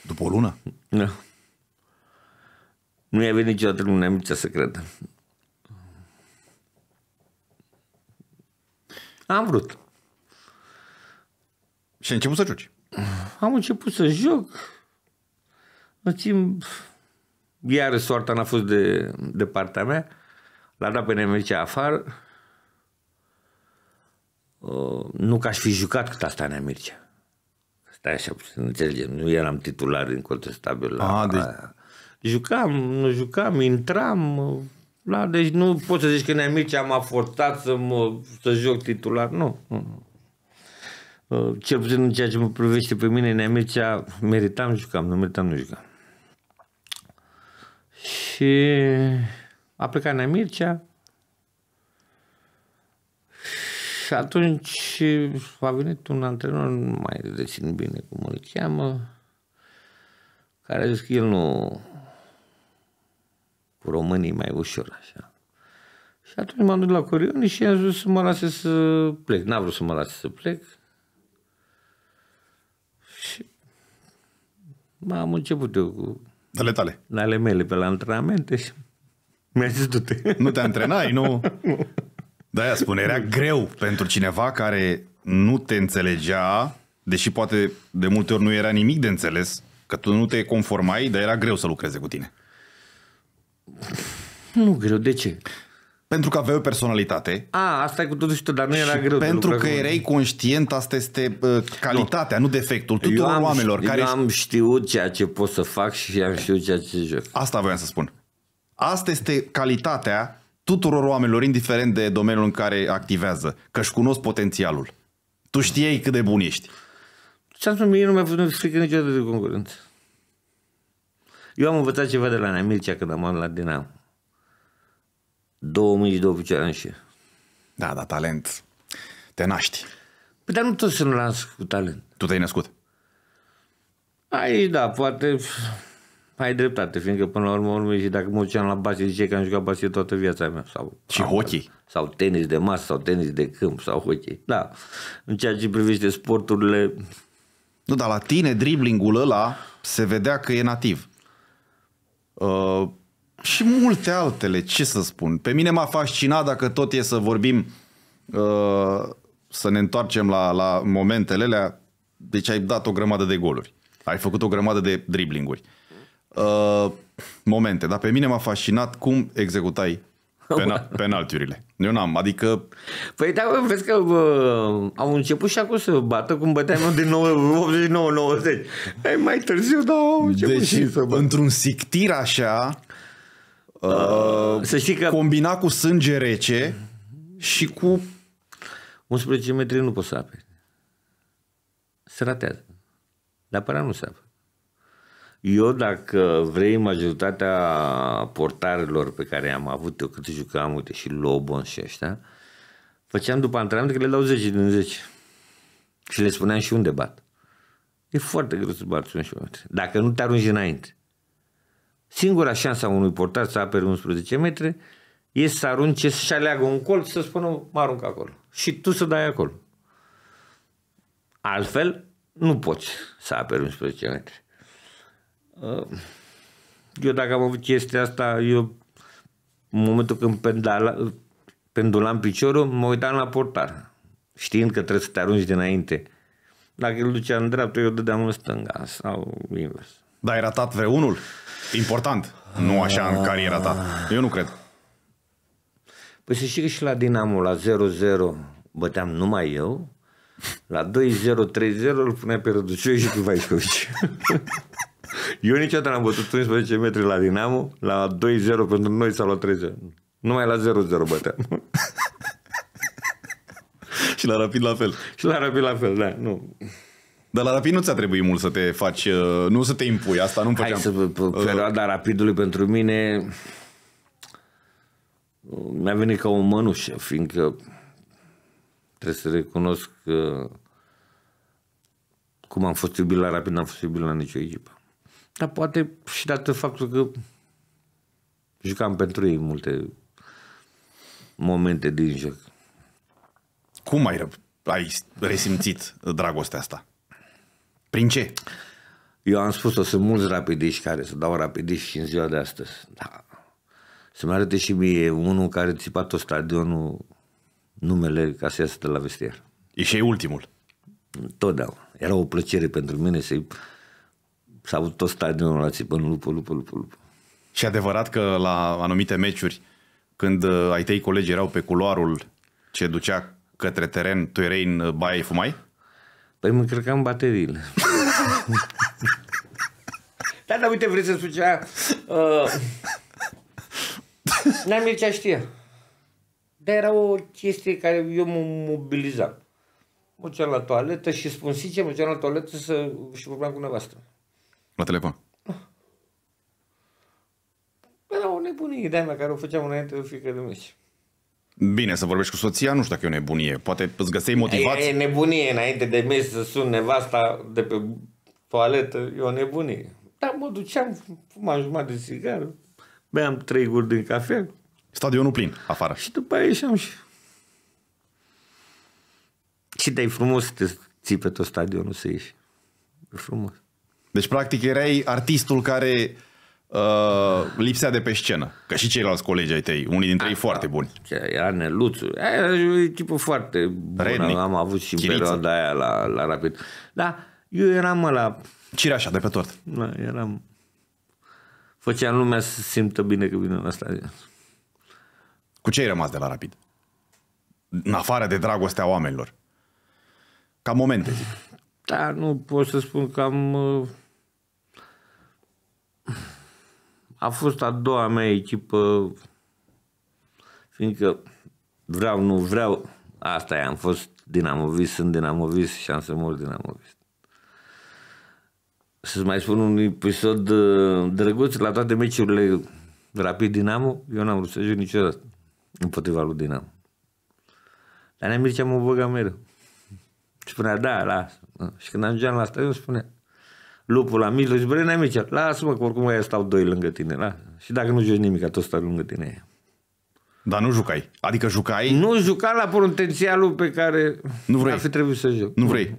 Speaker 1: După o lună?
Speaker 2: Da. Nu i-a venit niciodată lumea mică să credă. Am vrut.
Speaker 1: Și ai început să joci.
Speaker 2: Am început să joc. În timp, iar soarta n-a fost de, de partea mea. L-a dat pe Nemercea afară. Uh, nu că aș fi jucat cât asta Nea Mircea. Stai așa, să înțelegem. Nu eram titular incontestabil la
Speaker 1: Ah, deci-
Speaker 2: aia. Jucam, nu jucam, intram. uh, La, deci nu poți să zici că Nea Mircea m-a forțat să, mă, să joc titular. Nu, nu, nu. Uh, Cel puțin în ceea ce mă privește pe mine, Nea Mircea, meritam, jucam, nu meritam, nu jucam. Și a plecat Nea Mircea și atunci a venit un antrenor, nu mai rețin bine cum îl cheamă, care a zis că el nu cu românii mai ușor așa. Și atunci m-am dus la Corioni și i-am zis să mă lase să plec. N-a vrut să mă lase să plec. Și am început eu cu
Speaker 1: Ale tale.
Speaker 2: ale mele pe la antrenamente și mi-a zis du-te.
Speaker 1: Nu te antrenai, nu? Da, spune, era greu pentru cineva care nu te înțelegea, deși poate de multe ori nu era nimic de înțeles, că tu nu te conformai, dar era greu să lucreze cu tine.
Speaker 2: Nu greu, de ce?
Speaker 1: Pentru că aveai o personalitate
Speaker 2: A, asta e cu totul și tot, dar nu era
Speaker 1: și
Speaker 2: greu. de
Speaker 1: pentru
Speaker 2: lucrat
Speaker 1: că
Speaker 2: cu mine.
Speaker 1: erai conștient, asta este uh, calitatea, nu, nu defectul tuturor
Speaker 2: eu am,
Speaker 1: oamenilor
Speaker 2: eu
Speaker 1: care...
Speaker 2: am știut ceea ce pot să fac și am știut ceea ce joc.
Speaker 1: Asta voiam să spun. Asta este calitatea tuturor oamenilor, indiferent de domeniul în care activează, că își cunosc potențialul. Tu știai cât de bun ești.
Speaker 2: Ce am spus, mie nu mi-a fost frică niciodată de concurență. Eu am învățat ceva de la Nea Mircea când am luat la Dinamo. Două mâini și două picioare în șir.
Speaker 1: Da, da, talent. Te naști.
Speaker 2: Păi dar nu tot să nu las cu talent.
Speaker 1: Tu te-ai născut.
Speaker 2: Aici, da, poate ai dreptate, fiindcă până la urmă, urmă și dacă mă duceam la basket, zice că am jucat basket toată viața mea. Sau,
Speaker 1: Și hockey.
Speaker 2: Sau tenis de masă, sau tenis de câmp, sau hockey. Da, în ceea ce privește sporturile,
Speaker 1: Nu, dar la tine driblingul ăla se vedea că e nativ. Uh, și multe altele, ce să spun. Pe mine m-a fascinat, dacă tot e să vorbim, uh, să ne întoarcem la, la momentele alea, deci ai dat o grămadă de goluri. Ai făcut o grămadă de driblinguri. Uh, momente, dar pe mine m-a fascinat cum executai Pena, penalturile. Eu n-am, adică
Speaker 2: Păi da, bă, vezi că bă, au început și acum să bată cum băteam eu din 89-90. Ei, mai târziu, da, au început
Speaker 1: deci,
Speaker 2: și să bată.
Speaker 1: într-un sictir așa, uh,
Speaker 2: Să știi că
Speaker 1: combina cu sânge rece și cu
Speaker 2: 11 metri nu poți să aperi. Se ratează. Dar părea nu se apă. Eu, dacă vrei, majoritatea portarilor pe care am avut eu, cât jucam, uite, și Lobon și ăștia, făceam după antrenament că le dau 10 din 10. Și le spuneam și unde bat. E foarte greu să bați 11 metri. Dacă nu te arunci înainte. Singura șansă a unui portar să apere 11 metri e să arunce, să-și aleagă un colț, să spună, mă arunc acolo. Și tu să dai acolo. Altfel, nu poți să aperi 11 metri. Uh, Eu dacă am avut chestia asta, eu în momentul când pendala, pendulam piciorul, mă uitam la portar, știind că trebuie să te arunci dinainte. Dacă îl ducea în dreapta, eu dădeam în stânga sau invers.
Speaker 1: Da, ai ratat vreunul? Important. Nu așa în care e ratat. Eu nu cred.
Speaker 2: Păi să știi că și la Dinamo, la 0-0, băteam numai eu, la 2-0, 3-0 îl punea pe Răducioi și pe Vaișcovici. eu niciodată n-am bătut 11 metri la Dinamo, la 2-0 pentru noi sau la 3-0. Numai la 0-0 băteam.
Speaker 1: Și la Rapid la fel.
Speaker 2: și la Rapid la fel, da, nu.
Speaker 1: Dar la Rapid nu ți-a trebuit mult să te faci, uh, nu să te impui, asta nu-mi
Speaker 2: Hai
Speaker 1: făceam.
Speaker 2: să, pe perioada Rapidului pentru mine mi-a venit ca o mănușă, fiindcă trebuie să recunosc că cum am fost iubit la Rapid, n-am fost iubit la nicio echipă. Dar poate și dată faptul că jucam pentru ei multe momente din joc.
Speaker 1: Cum ai, ră- ai resimțit dragostea asta? Prin ce?
Speaker 2: Eu am spus-o, sunt mulți rapidiști care să dau rapidiști și în ziua de astăzi. Da. Să-mi arate și mie unul care țipa tot stadionul numele ca să iasă de la vestiar.
Speaker 1: E și ei ultimul.
Speaker 2: Totdeauna. Era o plăcere pentru mine să-i să aud tot stadionul la țipă, lupă, lupă, lupă, lupă.
Speaker 1: Și adevărat că la anumite meciuri, când uh, ai tăi colegi erau pe culoarul ce ducea către teren, tu erai în uh, baie fumai?
Speaker 2: Păi mă încărcam bateriile. da, dar uite, vrei să spun ceva? Uh, N-am Mircea știa. Dar era o chestie care eu mă mobilizam. Mă duceam la toaletă și spun sincer, mă duceam la toaletă să și vorbeam cu nevastă.
Speaker 1: La telefon.
Speaker 2: Era o nebunie de-a mea care o făceam înainte de fiecare meci.
Speaker 1: Bine, să vorbești cu soția, nu știu dacă e o nebunie. Poate îți găseai
Speaker 2: E,
Speaker 1: motivație.
Speaker 2: e nebunie înainte de meci să sun nevasta de pe toaletă, e o nebunie. Dar mă duceam, fumam jumătate de țigară, beam trei guri din cafea
Speaker 1: Stadionul plin, afară.
Speaker 2: și după aia ieșeam și... Și de frumos să te ții pe tot stadionul să ieși. E frumos.
Speaker 1: Deci, practic, erai artistul care uh, lipsea de pe scenă. Că și ceilalți colegi ai tăi, unii dintre ei foarte buni.
Speaker 2: Ce, Era Neluțu. Era o echipă foarte bună.
Speaker 1: Rednic.
Speaker 2: Am avut și în
Speaker 1: Chiriță.
Speaker 2: perioada aia la, la Rapid. Da, eu eram la
Speaker 1: Cireașa de pe tort.
Speaker 2: Da, eram... Făceam lumea să se simtă bine că vine la stadion.
Speaker 1: Cu ce ai rămas de la Rapid? În afară de dragostea oamenilor. Ca momente, zic.
Speaker 2: Da, nu pot să spun că am... uh, A fost a doua mea echipă, fiindcă vreau, nu vreau, asta e, am fost dinamovist, sunt dinamovist și am să mor dinamovist. Să-ți mai spun un episod uh, drăguț, la toate meciurile Rapid Dinamo, eu n-am vrut să joc niciodată împotriva lui Dinamo. Dar Nea Mircea mă băga mereu. Și spunea, da, lasă. Și când ajungeam la stadion, spunea, lupul la mijloc și Brenea Mircea, lasă-mă că oricum aia stau doi lângă tine. Lasă. Și dacă nu joci nimic, tot stau lângă tine.
Speaker 1: Dar nu jucai. Adică jucai,
Speaker 2: Nu juca la potențialul pe care
Speaker 1: Nu vrei.
Speaker 2: ar fi trebuit să joc.
Speaker 1: nu vrei.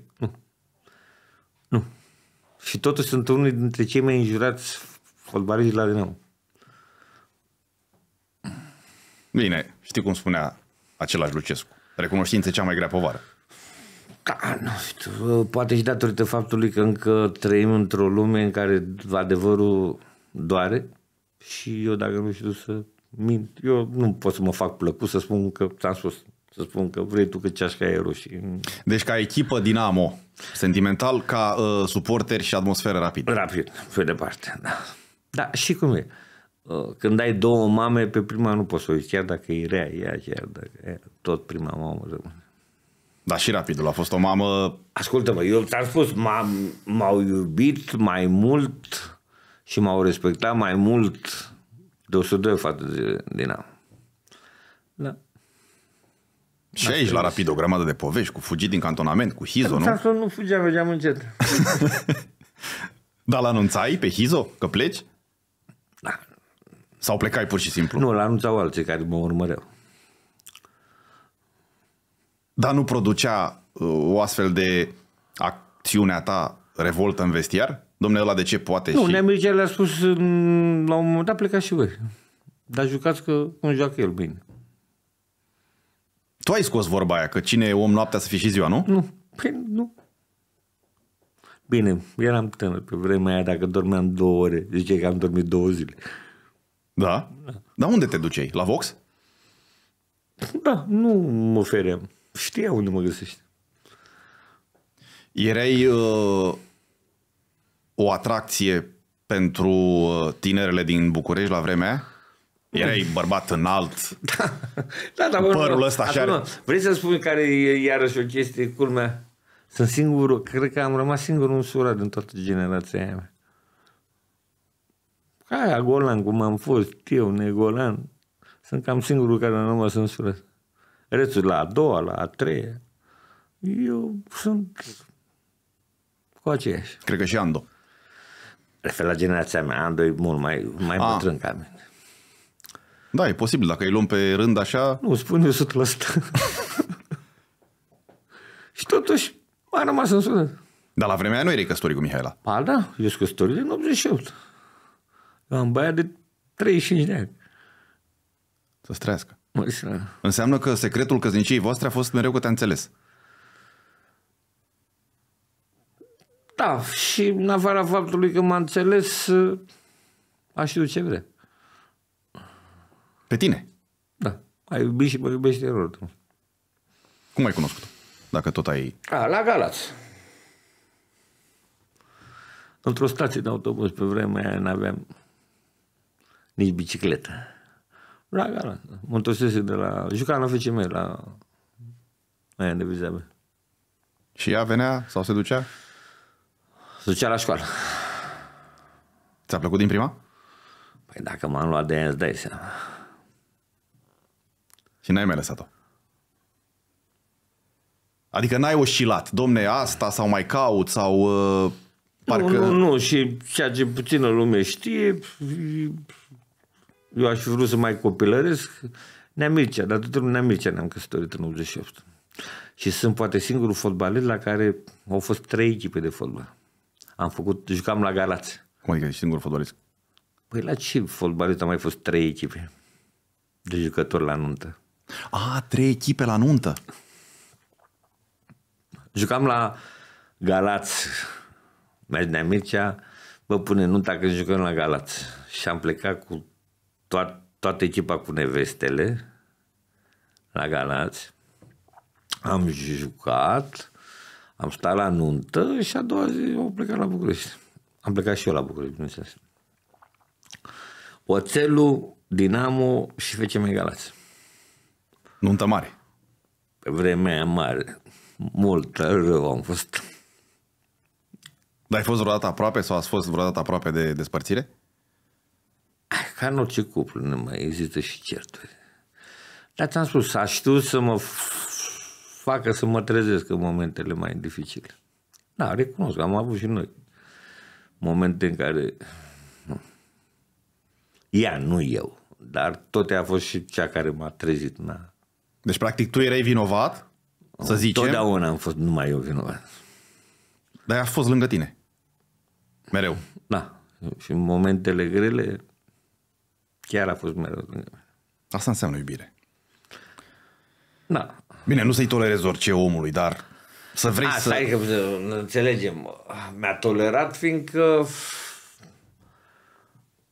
Speaker 2: Și totuși sunt unul dintre cei mai înjurați fotbaliști la Dinamo.
Speaker 1: Bine, știi cum spunea același Lucescu. Recunoștință e cea mai grea povară.
Speaker 2: Da, nu știu, poate și datorită faptului că încă trăim într-o lume în care adevărul doare și eu dacă nu știu să mint. Eu nu pot să mă fac plăcut să spun că, ți-am spus, să spun că vrei tu că ceașca e roșie.
Speaker 1: Deci ca echipă Dinamo, sentimental, ca uh, suporteri și atmosferă rapid.
Speaker 2: Rapid, pe departe, da. Da, și cum e? Uh, Când ai două mame, pe prima nu poți să o uiți, chiar dacă e rea, ea, chiar dacă e, tot prima mamă rămâne.
Speaker 1: Dar și rapidul a fost o mamă...
Speaker 2: Ascultă-mă, eu ți-am spus, m-am, m-au iubit mai mult și m-au respectat mai mult de 102 față de Dinamo. Da.
Speaker 1: Și aici la rapid o grămadă de povești, cu fugit din cantonament, cu Hizo,
Speaker 2: Ți-am
Speaker 1: nu?
Speaker 2: spus, nu fugeam, mergeam încet.
Speaker 1: Dar l-anunțai pe Hizo că pleci?
Speaker 2: Da.
Speaker 1: Sau plecai pur și simplu?
Speaker 2: Nu, la anunțau alții care mă urmăreau.
Speaker 1: Dar nu producea uh, o astfel de acțiune a ta revoltă în vestiar? Domnule, ăla de ce poate
Speaker 2: Nu,
Speaker 1: și...
Speaker 2: Neamicea le-a spus în- la un moment dat plecați și voi. Dar jucați că cum joacă el bine.
Speaker 1: Tu ai scos vorba aia, că cine e om noaptea să fie și ziua, nu?
Speaker 2: Nu, păi nu. Bine, eram tânăr pe vremea aia, dacă dormeam două ore, zice că am dormit două zile.
Speaker 1: Da? Dar unde te duceai? La Vox?
Speaker 2: Da, nu mă feream. Știa unde mă găsește.
Speaker 1: Erai uh, o atracție pentru uh, tinerele din București la vremea aia? Erai bărbat înalt.
Speaker 2: Da, da,
Speaker 1: Părul ăsta așa
Speaker 2: Acum,
Speaker 1: are.
Speaker 2: Vrei să spun care e iarăși o chestie culmea? Sunt singurul, cred că am rămas singurul însurat din toată generația aia mea. Ca aia, Golan, cum am fost, eu, negolan. Sunt cam singurul care am rămas însurat. Restul la a doua, la a treia. Eu sunt cu aceeași.
Speaker 1: Cred că și Ando.
Speaker 2: Refer la generația mea, am doi mult mai, mai
Speaker 1: Ah.
Speaker 2: bătrân ca mine.
Speaker 1: Da, e posibil. Dacă îi luăm pe rând așa,
Speaker 2: Nu, spun eu 100%. Și totuși am rămas însurat.
Speaker 1: dar la vremea aia nu erai căsătorit cu Mihaela.
Speaker 2: Ba da, eu sunt căsătorit în 88. Eu am băiat de 35 de ani.
Speaker 1: Să-ți trăiască.
Speaker 2: Mă, să-
Speaker 1: Înseamnă că secretul căsniciei voastre a fost mereu că te-a înțeles.
Speaker 2: Da, și în afara faptului că m-a înțeles, a știut ce vrea.
Speaker 1: Pe tine.
Speaker 2: Da, a iubit și mă iubește rodul.
Speaker 1: Cum ai cunoscut-o? Dacă tot ai...
Speaker 2: A, la Galați. Într-o stație de autobuz pe vremea aia n-aveam nici bicicletă. La Galați. Mă întorsese de la... Jucam la FCM, la aia de vizabe.
Speaker 1: Și ea venea sau se ducea?
Speaker 2: Se ducea la școală.
Speaker 1: Ți-a plăcut din prima?
Speaker 2: Păi dacă m-am luat de ea, îți dai seama.
Speaker 1: Și n-ai mai lăsat-o. Adică n-ai oscilat. Domne, asta sau mai caut sau... Uh, parcă...
Speaker 2: Nu, nu, nu, și ceea ce puțină lume știe, eu aș fi vrut să mai copilăresc, Nea Mircea, dar tot Nea Mircea ne-am căsătorit în 88. Și sunt poate singurul fotbalist la care au fost trei echipe de fotbal. Am făcut, jucam la Galați.
Speaker 1: Cum adică ești singur fotbalist?
Speaker 2: Păi la ce fotbalist au mai fost trei echipe de jucători la nuntă?
Speaker 1: A, trei echipe la nuntă.
Speaker 2: Jucam la Galați, meci Nea Mircea, bă, pune nunta când jucăm la Galați. Și am plecat cu toat, toată echipa cu nevestele la Galați. Am jucat, am stat la nuntă și a doua zi au plecat la București. Am plecat și eu la București, bineînțeles. Oțelul, Dinamo și FCM Galați.
Speaker 1: Nuntă mare.
Speaker 2: Pe vremea aia mare, mult rău am fost.
Speaker 1: Dar ai fost vreodată aproape sau ați fost vreodată aproape de despărțire?
Speaker 2: Ca în orice cuplu, nu mai există și certuri. Dar ți-am spus, a știut să mă f- facă să mă trezesc în momentele mai dificile. Da, recunosc, am avut și noi momente în care... nu. Ea, nu eu, dar tot ea a fost și cea care m-a trezit. Na.
Speaker 1: Deci, practic, tu erai vinovat, să zicem,
Speaker 2: Totdeauna am fost numai eu vinovat.
Speaker 1: dar ea a fost lângă tine. Mereu.
Speaker 2: Da, și în momentele grele Chiar a fost mereu lângă mine.
Speaker 1: Asta înseamnă iubire.
Speaker 2: Da.
Speaker 1: Bine, nu să-i tolerezi orice omului, dar să vrei
Speaker 2: Asta
Speaker 1: să...
Speaker 2: Asta că înțelegem. Mi-a tolerat fiindcă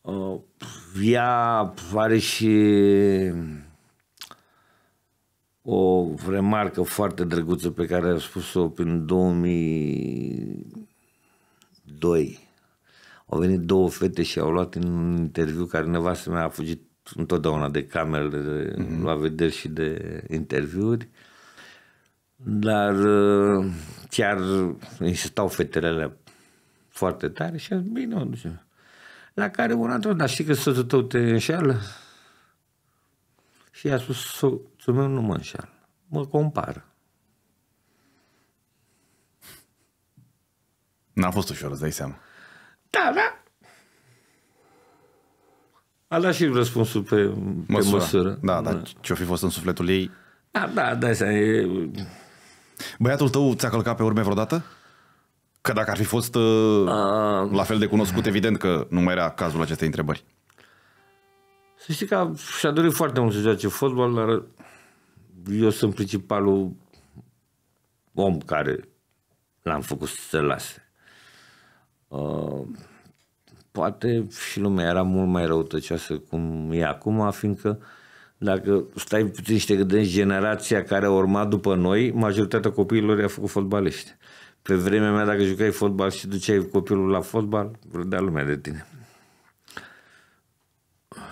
Speaker 2: uh, ea are și o remarcă foarte drăguță pe care a spus-o prin 2002 au venit două fete și au luat în un interviu care nevastă mea a fugit întotdeauna de camerele de mm-hmm. la vederi și de interviuri. Dar uh, chiar insistau fetele alea foarte tare și a zis, bine, mă duce. La care una într dar știi că soțul tău te înșeală? Și i-a spus, soțul meu nu mă înșeală, mă compară.
Speaker 1: N-a fost ușor, îți dai seama.
Speaker 2: Da, da. A dat și răspunsul pe măsură. Pe măsură.
Speaker 1: Da, dar da. ce-o fi fost în sufletul ei?
Speaker 2: Da, da, da, asta e...
Speaker 1: Băiatul tău ți-a călcat pe urme vreodată? Că dacă ar fi fost uh, uh, la fel de cunoscut, evident că nu mai era cazul acestei întrebări.
Speaker 2: Să știi că și-a dorit foarte mult să joace fotbal, dar eu sunt principalul om care l-am făcut să se lase. Uh, poate și lumea era mult mai răutăcioasă cum e acum, fiindcă dacă stai puțin și te gândești, generația care a urmat după noi, majoritatea copiilor i-a făcut fotbaliști. Pe vremea mea, dacă jucai fotbal și duceai copilul la fotbal, râdea lumea de tine.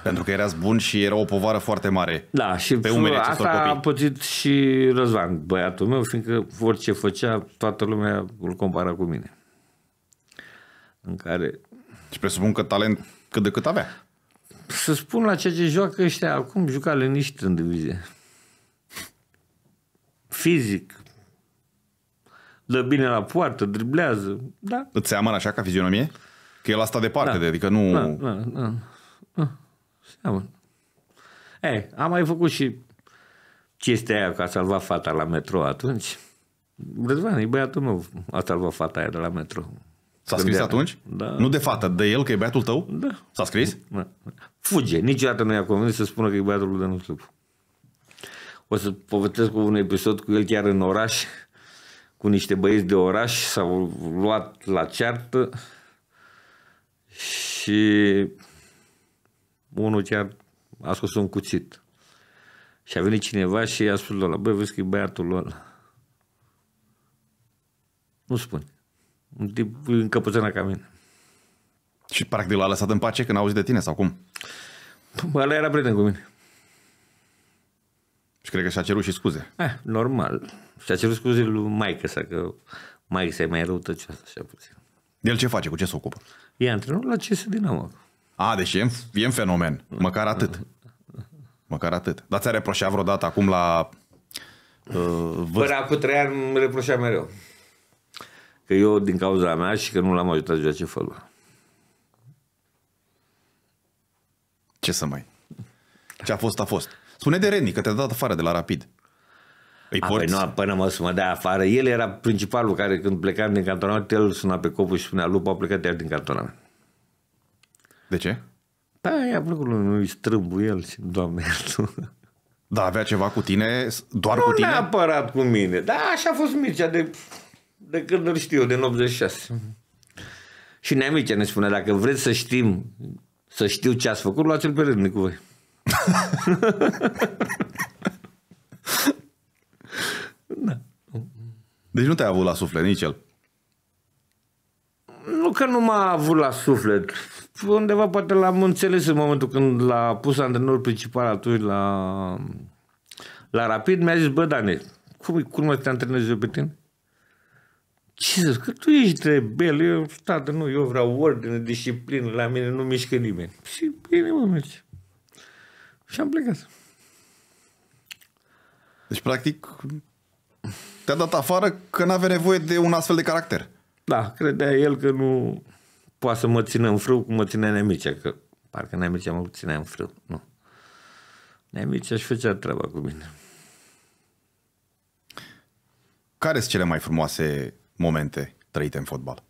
Speaker 1: Pentru că erați bun și era o povară foarte mare
Speaker 2: Da, și pe umerii asta copii. a pățit și Răzvan, băiatul meu, fiindcă orice făcea, toată lumea îl compara cu mine. În care...
Speaker 1: Și presupun că talent cât de cât avea.
Speaker 2: Să spun la ceea ce joacă ăștia acum, juca liniștit în divizie. Fizic, dă bine la poartă, driblează, da.
Speaker 1: Îți seamănă așa ca fizionomie? Că el asta departe, da. de, adică nu...
Speaker 2: Da, da, da. da. Seamănă. E, am mai făcut și chestia aia că a salvat fata la metro atunci. Răzvan, e băiatul meu, a salvat fata aia de la metro.
Speaker 1: S-a scris atunci? Da. Nu de fată, de el, că e băiatul tău?
Speaker 2: Da.
Speaker 1: S-a scris? Da.
Speaker 2: Fuge, niciodată nu i-a convenit să spună că e băiatul lui Dănuț O să povestesc cu un episod cu el chiar în oraș cu niște băieți de oraș, s-au luat la ceartă și unul chiar a scos un cuțit. Și a venit cineva și i-a spus ăla, băi, vezi că e băiatul ăla. Nu spune. Un tip încăpățână ca mine.
Speaker 1: Și practic l-a lăsat în pace când a auzit de tine sau cum?
Speaker 2: Bă, ăla era prieten cu mine.
Speaker 1: Și cred că și-a cerut și scuze.
Speaker 2: Eh, normal. Și-a cerut scuze lui maică sa, că maică sa e mai răutăcioasă așa puțin.
Speaker 1: El ce face? Cu ce se ocupă?
Speaker 2: E antrenor la CS Dinamo.
Speaker 1: A, deci e în, e în fenomen. Măcar atât. Măcar atât. Dar ți-a reproșat vreodată acum la...
Speaker 2: Uh, Până cu trei ani îmi reproșea mereu. Că eu, din cauza mea și că nu l-am ajutat să joace fotbal.
Speaker 1: Ce să mai... Ce a fost, a fost. Spune de Reni că te-a dat afară de la Rapid.
Speaker 2: Îi a, păi nu, până mă să mă dea afară. El era principalul care când plecam din cantonament, el suna pe copul și spunea, lupa, a plecat iar din cantonament.
Speaker 1: De ce?
Speaker 2: Da, i-a plăcut lui strâmbu el și doamne
Speaker 1: Da, avea ceva cu tine, doar
Speaker 2: nu
Speaker 1: cu tine?
Speaker 2: Nu neapărat cu mine, da, așa a fost Mircea de, de când îl știu, din 86. Și Nea Mircea ne spune, dacă vreți să știm, să știu ce ați făcut, luați-l pe rând cu voi.
Speaker 1: da. Deci nu te-ai avut la suflet nici el.
Speaker 2: Nu că nu m-a avut la suflet. Undeva poate l-am înțeles în momentul când l-a pus antrenor principal atunci la, la Rapid. Mi-a zis, bă, Dane, cum, cum mă te antrenezi eu pe tine? Ce zic, că tu ești rebel, eu, tată, nu, eu vreau ordine, disciplină, la mine nu mișcă nimeni. Și bine, mă, merge. Și am plecat.
Speaker 1: Deci, practic, te-a dat afară că n-avea nevoie de un astfel de caracter.
Speaker 2: Da, credea el că nu poate să mă țină în frâu cum mă ținea Nemicea, că parcă Nemicea mă ținea în frâu. Nu. Nemicea își făcea treaba cu mine.
Speaker 1: Care sunt cele mai frumoase momente trăite în fotbal?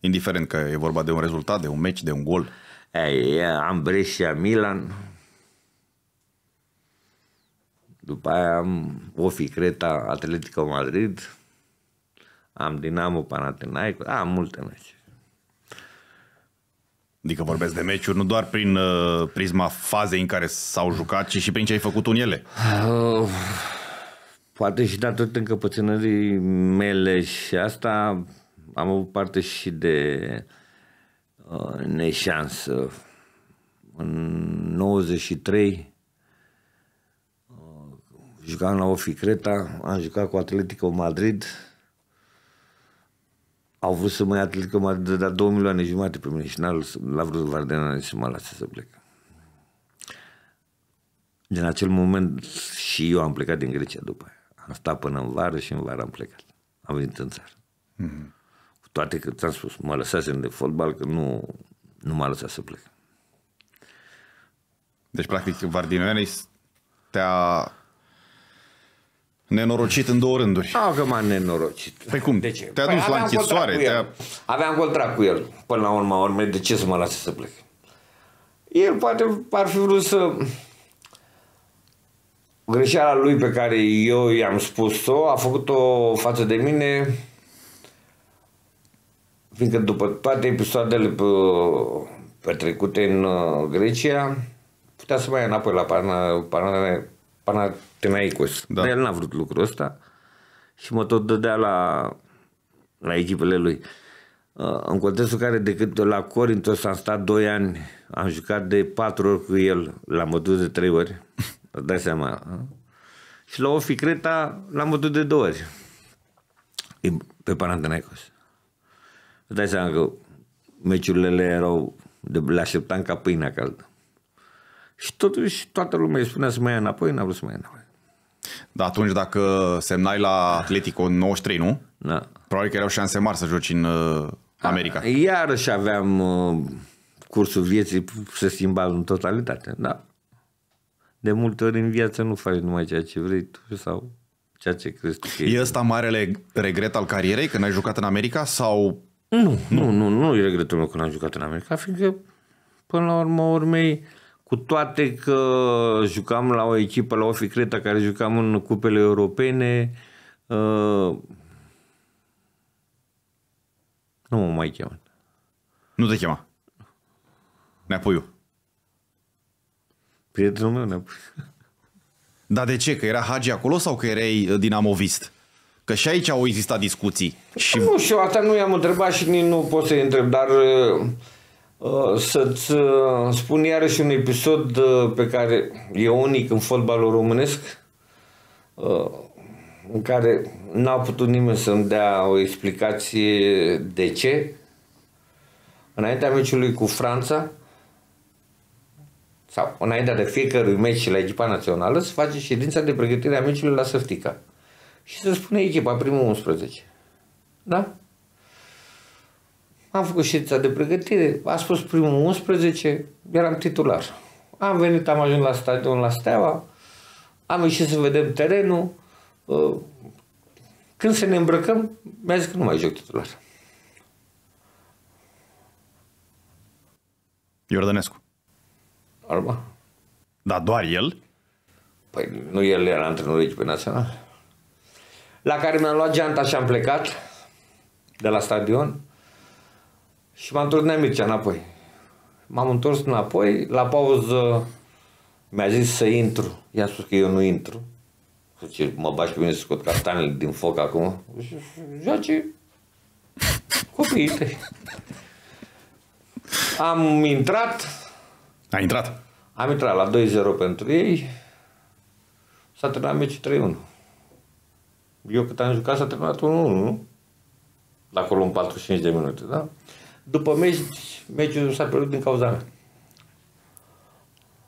Speaker 1: Indiferent că e vorba de un rezultat, de un meci, de un gol.
Speaker 2: Ei, am Brescia, Milan, după aia am Ofi Creta, Atletico Madrid, am Dinamo Panathinaikos, am multe meci.
Speaker 1: Adică vorbesc de meciuri nu doar prin uh, prisma fazei în care s-au jucat, ci și prin ce ai făcut în ele.
Speaker 2: Uh, poate și datorită încăpățânării mele și asta am avut parte și de uh, neșansă. În 93 uh, jucam la Ofi Creta, am jucat cu Atletico Madrid, au vrut să mă ia Atletico Madrid de la 2 milioane jumate pe mine și n-a, l-a vrut Vardena să mă lase să plec. Din acel moment și eu am plecat din Grecia după aia. Am stat până în vară și în vară am plecat. Am venit în țară. Mm-hmm. Cu toate că ți-am spus, mă lăsasem de fotbal, că nu, nu m-a lăsat să plec.
Speaker 1: Deci, practic, Vardinoianei te-a nenorocit în două rânduri.
Speaker 2: Nu că m-a nenorocit.
Speaker 1: Păi cum?
Speaker 2: De ce?
Speaker 1: Te-a
Speaker 2: păi
Speaker 1: dus la
Speaker 2: aveam
Speaker 1: închisoare,
Speaker 2: contract cu el.
Speaker 1: te-a-
Speaker 2: Aveam contract cu el. Până la urma urmei, de ce să mă lase să plec? El poate ar fi vrut să... Greșeala lui pe care eu i-am spus-o a făcut-o față de mine fiindcă după toate episoadele pe, petrecute în uh, Grecia, putea să mai ia înapoi la Pana- Pana- Panathinaikos.
Speaker 1: Da.
Speaker 2: Dar el n-a vrut lucrul ăsta și mă tot dădea la, la echipele lui. Uh, În contextul care decât la Corintos am stat 2 ani, am jucat de 4 ori cu el, l-am bătut de 3 ori, îți dai seama. a? Și la Ofi Creta l-am bătut de 2 ori, E- pe Panathinaikos. Îți dai seama că meciurile le erau, de, le așteptam ca pâinea caldă. Și totuși toată lumea îi spunea să mă ia înapoi, n-a vrut să mă ia înapoi.
Speaker 1: Da, atunci dacă semnai la Atletico în 93, nu?
Speaker 2: Da.
Speaker 1: Probabil că erau șanse mari să joci în uh, America.
Speaker 2: Iarăși aveam uh, cursul vieții se schimba în totalitate, da. De multe ori în viață nu faci numai ceea ce vrei tu sau ceea ce crezi tu că
Speaker 1: E ăsta marele regret al carierei, când ai jucat în America sau...
Speaker 2: Nu, nu, nu, nu e regretul meu că n-am jucat în America, fiindcă până la urmă urmei, cu toate că jucam la o echipă, la o Creta care jucam în cupele europene, uh, nu mă mai cheamă.
Speaker 1: Nu te chema. Neapuiu.
Speaker 2: Prietenul meu ne
Speaker 1: Dar de ce? Că era Hagi acolo sau că erai uh, dinamovist? Că și aici au existat discuții. Și
Speaker 2: Nu știu, asta nu i-am întrebat și nici nu pot să-i întreb, dar uh, uh, să-ți uh, spun iarăși un episod uh, pe care e unic în fotbalul românesc, uh, în care n-a putut nimeni să-mi dea o explicație de ce. Înaintea meciului cu Franța, sau înaintea de fiecărui meci la echipa națională, se face ședința de pregătire a meciului la Săftica. Și se spune echipa, primul 11. Da? Am făcut ședința de pregătire, a spus primul 11, eram titular. Am venit, am ajuns la stadion la Steaua, am ieșit să vedem terenul. uh, Când să ne îmbrăcăm, mi-a zis că nu mai joc titular.
Speaker 1: Iordănescu.
Speaker 2: Normal.
Speaker 1: Dar doar el?
Speaker 2: Păi nu el era antrenorul echipei naționale. La care mi-am luat geanta și am plecat de la stadion și m-am întors Nea Mircea înapoi. M-am întors înapoi, la pauză mi-a zis să intru. I-am spus că eu nu intru. Zice, mă bași pe mine să scot castanele din foc acum. Și Joace copiii tăi. Am intrat,
Speaker 1: A intrat.
Speaker 2: am intrat la 2-0 pentru ei. S-a terminat meciul 3-1. Eu cât am jucat s-a terminat 1-1, nu? La acolo în 45 de minute, da? După meci, meciul s-a pierdut din cauza mea.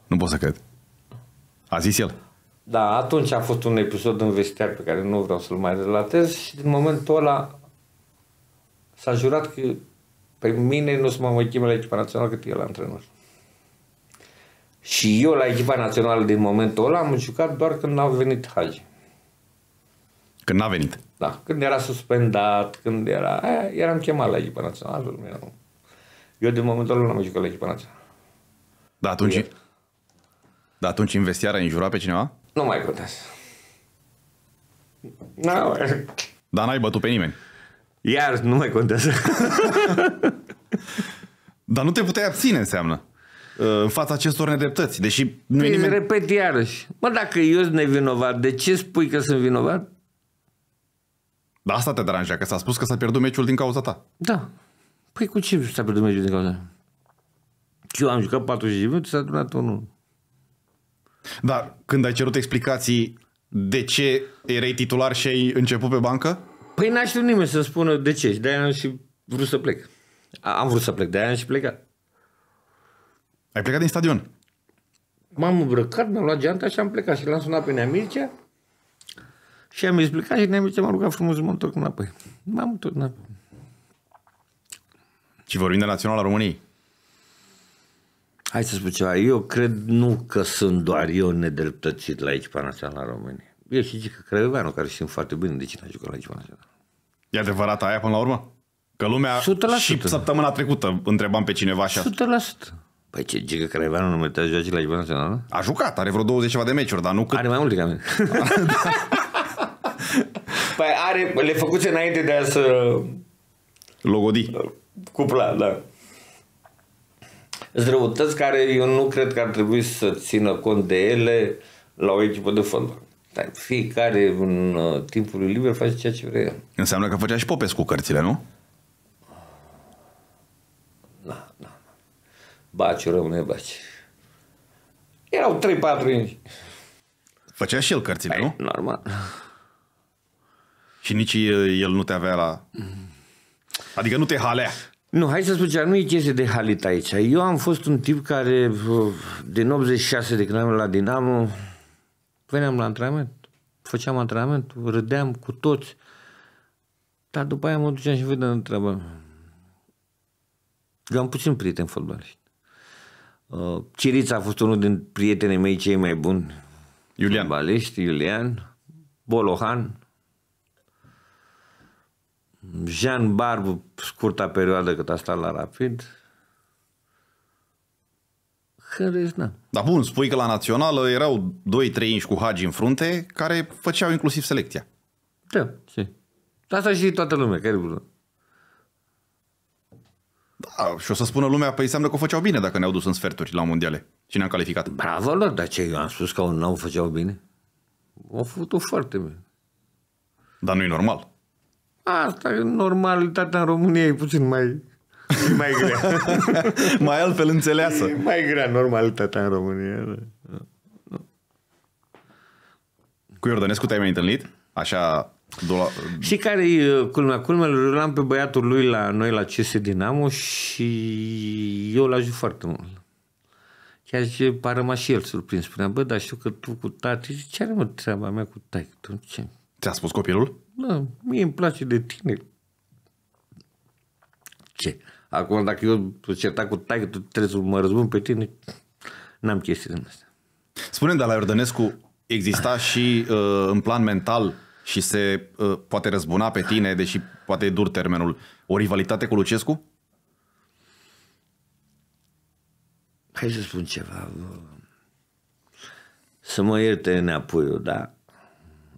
Speaker 1: Nu pot să cred. A zis el.
Speaker 2: Da, atunci a fost un episod în vestiar pe care nu vreau să-l mai relatez și din momentul ăla s-a jurat că pe mine nu să mă mai cheme la echipa națională cât el antrenor. Și eu la echipa națională din momentul ăla am jucat doar când a venit Hagi.
Speaker 1: Când n-a venit.
Speaker 2: Da, când era suspendat, când era... Aia, eram chemat la echipa națională. lumea nu. Eu din momentul ăla nu am mai jucat la echipa națională.
Speaker 1: Dar atunci...
Speaker 2: El.
Speaker 1: Dar atunci în vestiar ai înjurat pe cineva?
Speaker 2: Nu mai contează. Nu,
Speaker 1: Dar n-ai bătut pe nimeni.
Speaker 2: iar nu mai contează.
Speaker 1: Dar nu te puteai abține, înseamnă, uh, în fața acestor nedreptăți, deși nu e
Speaker 2: Păi,
Speaker 1: nimeni...
Speaker 2: repet iarăși. Mă, dacă eu sunt nevinovat, de ce spui că sunt vinovat?
Speaker 1: Dar asta te deranja, că s-a spus că s-a pierdut meciul din cauza ta.
Speaker 2: Da. Păi cu ce s-a pierdut meciul din cauza? Și eu am jucat 40 de minute, s-a turnat unul.
Speaker 1: Dar când ai cerut explicații de ce erai titular și ai început pe bancă,
Speaker 2: Păi n-a știut nimeni să spună de ce și de-aia am și vrut să plec. A- Am vrut să plec, de-aia am și plecat.
Speaker 1: Ai plecat din stadion.
Speaker 2: M-am îmbrăcat, mi-am luat geanta și am plecat și l-am sunat pe Neamircea și am explicat și Neamircea m-a rugat frumos să mă întorc înapoi. M-am întors înapoi.
Speaker 1: Și vorbim de Naționala României.
Speaker 2: Hai să spun ceva, eu cred nu că sunt doar eu nedreptățit la echipa națională a României. E și Gică Crăiveanu, care știm foarte bine de cine a jucat la echipa națională.
Speaker 1: E adevărat aia până la urmă? Că lumea
Speaker 2: 100%.
Speaker 1: și săptămâna trecută întrebam pe cineva și a,
Speaker 2: 100%. Păi ce, Gică Crăiveanu nu meritează joace la echipa națională?
Speaker 1: a jucat, are vreo 20 ceva de meciuri, dar nu cât...
Speaker 2: Are mai multe ca mine. păi are, le făcuse înainte de a să
Speaker 1: Logodi.
Speaker 2: cupla, da. Sunt răutăți care eu nu cred că ar trebui să țină cont de ele la o echipă de fotbal. Dar fiecare în uh, timpul lui liber face ceea ce vrea el.
Speaker 1: Înseamnă că făcea și Popescu cărțile, nu?
Speaker 2: Na, na, na. Baciu rămâne baci. Erau 3-4 ingi.
Speaker 1: Făcea și el cărțile, nu?
Speaker 2: Normal.
Speaker 1: Și nici uh, el nu te avea la... Adică nu te halea.
Speaker 2: Nu, hai să spun ceva, nu e chestie de halit aici. Eu am fost un tip care, uh, din 86 de când am la Dinamo, veneam la antrenament, făceam antrenament, râdeam cu toți, dar după aia mă duceam și vedeam întreabă. Eu am puțin prieteni fotbaliști. Uh, Cirița a fost unul din prietenii mei cei mai buni
Speaker 1: Iulian.
Speaker 2: fotbaliști, Iulian, Bolohan, Jean Barbu, scurta perioadă cât a stat la Rapid. În rest, na.
Speaker 1: Dar bun, spui că la națională erau 2-3 inși cu Hagi în frunte care făceau inclusiv selecția.
Speaker 2: Da, ce? Asta și toată lumea, care vreau.
Speaker 1: Da, și o să spună lumea, păi înseamnă că o făceau bine dacă ne-au dus în sferturi la mondiale și ne-am calificat.
Speaker 2: Bravo lor, dar ce, eu am spus că nu o făceau bine? Au făcut-o foarte bine.
Speaker 1: Dar nu e normal.
Speaker 2: Asta e normalitatea în România e puțin mai, e mai grea.
Speaker 1: Mai altfel înțeleasă.
Speaker 2: e mai grea normalitatea în România. da.
Speaker 1: Cu Iordănescu te-ai mai întâlnit? Așa, dola...
Speaker 2: Și care e uh, culmea? Culmea, îl l-am pe băiatul lui la noi la CS Dinamo și eu l ajut foarte mult. Chiar zice, a rămas și el surprins. Spunea, bă, dar știu că tu cu tati, zice, ce are mă treaba mea cu taică? Tu ce?
Speaker 1: Ți-a spus copilul?
Speaker 2: Da, mie îmi place de tine. Ce? Acum, dacă eu tu certa cu taică, tu trebuie să mă răzbun pe tine, n-am chestii din astea.
Speaker 1: spune dar la Iordănescu exista și uh, în plan mental și se uh, poate răzbuna pe tine, deși poate e dur termenul, o rivalitate cu Lucescu?
Speaker 2: Hai să spun ceva. bă. Să mă ierte neapuiul, da?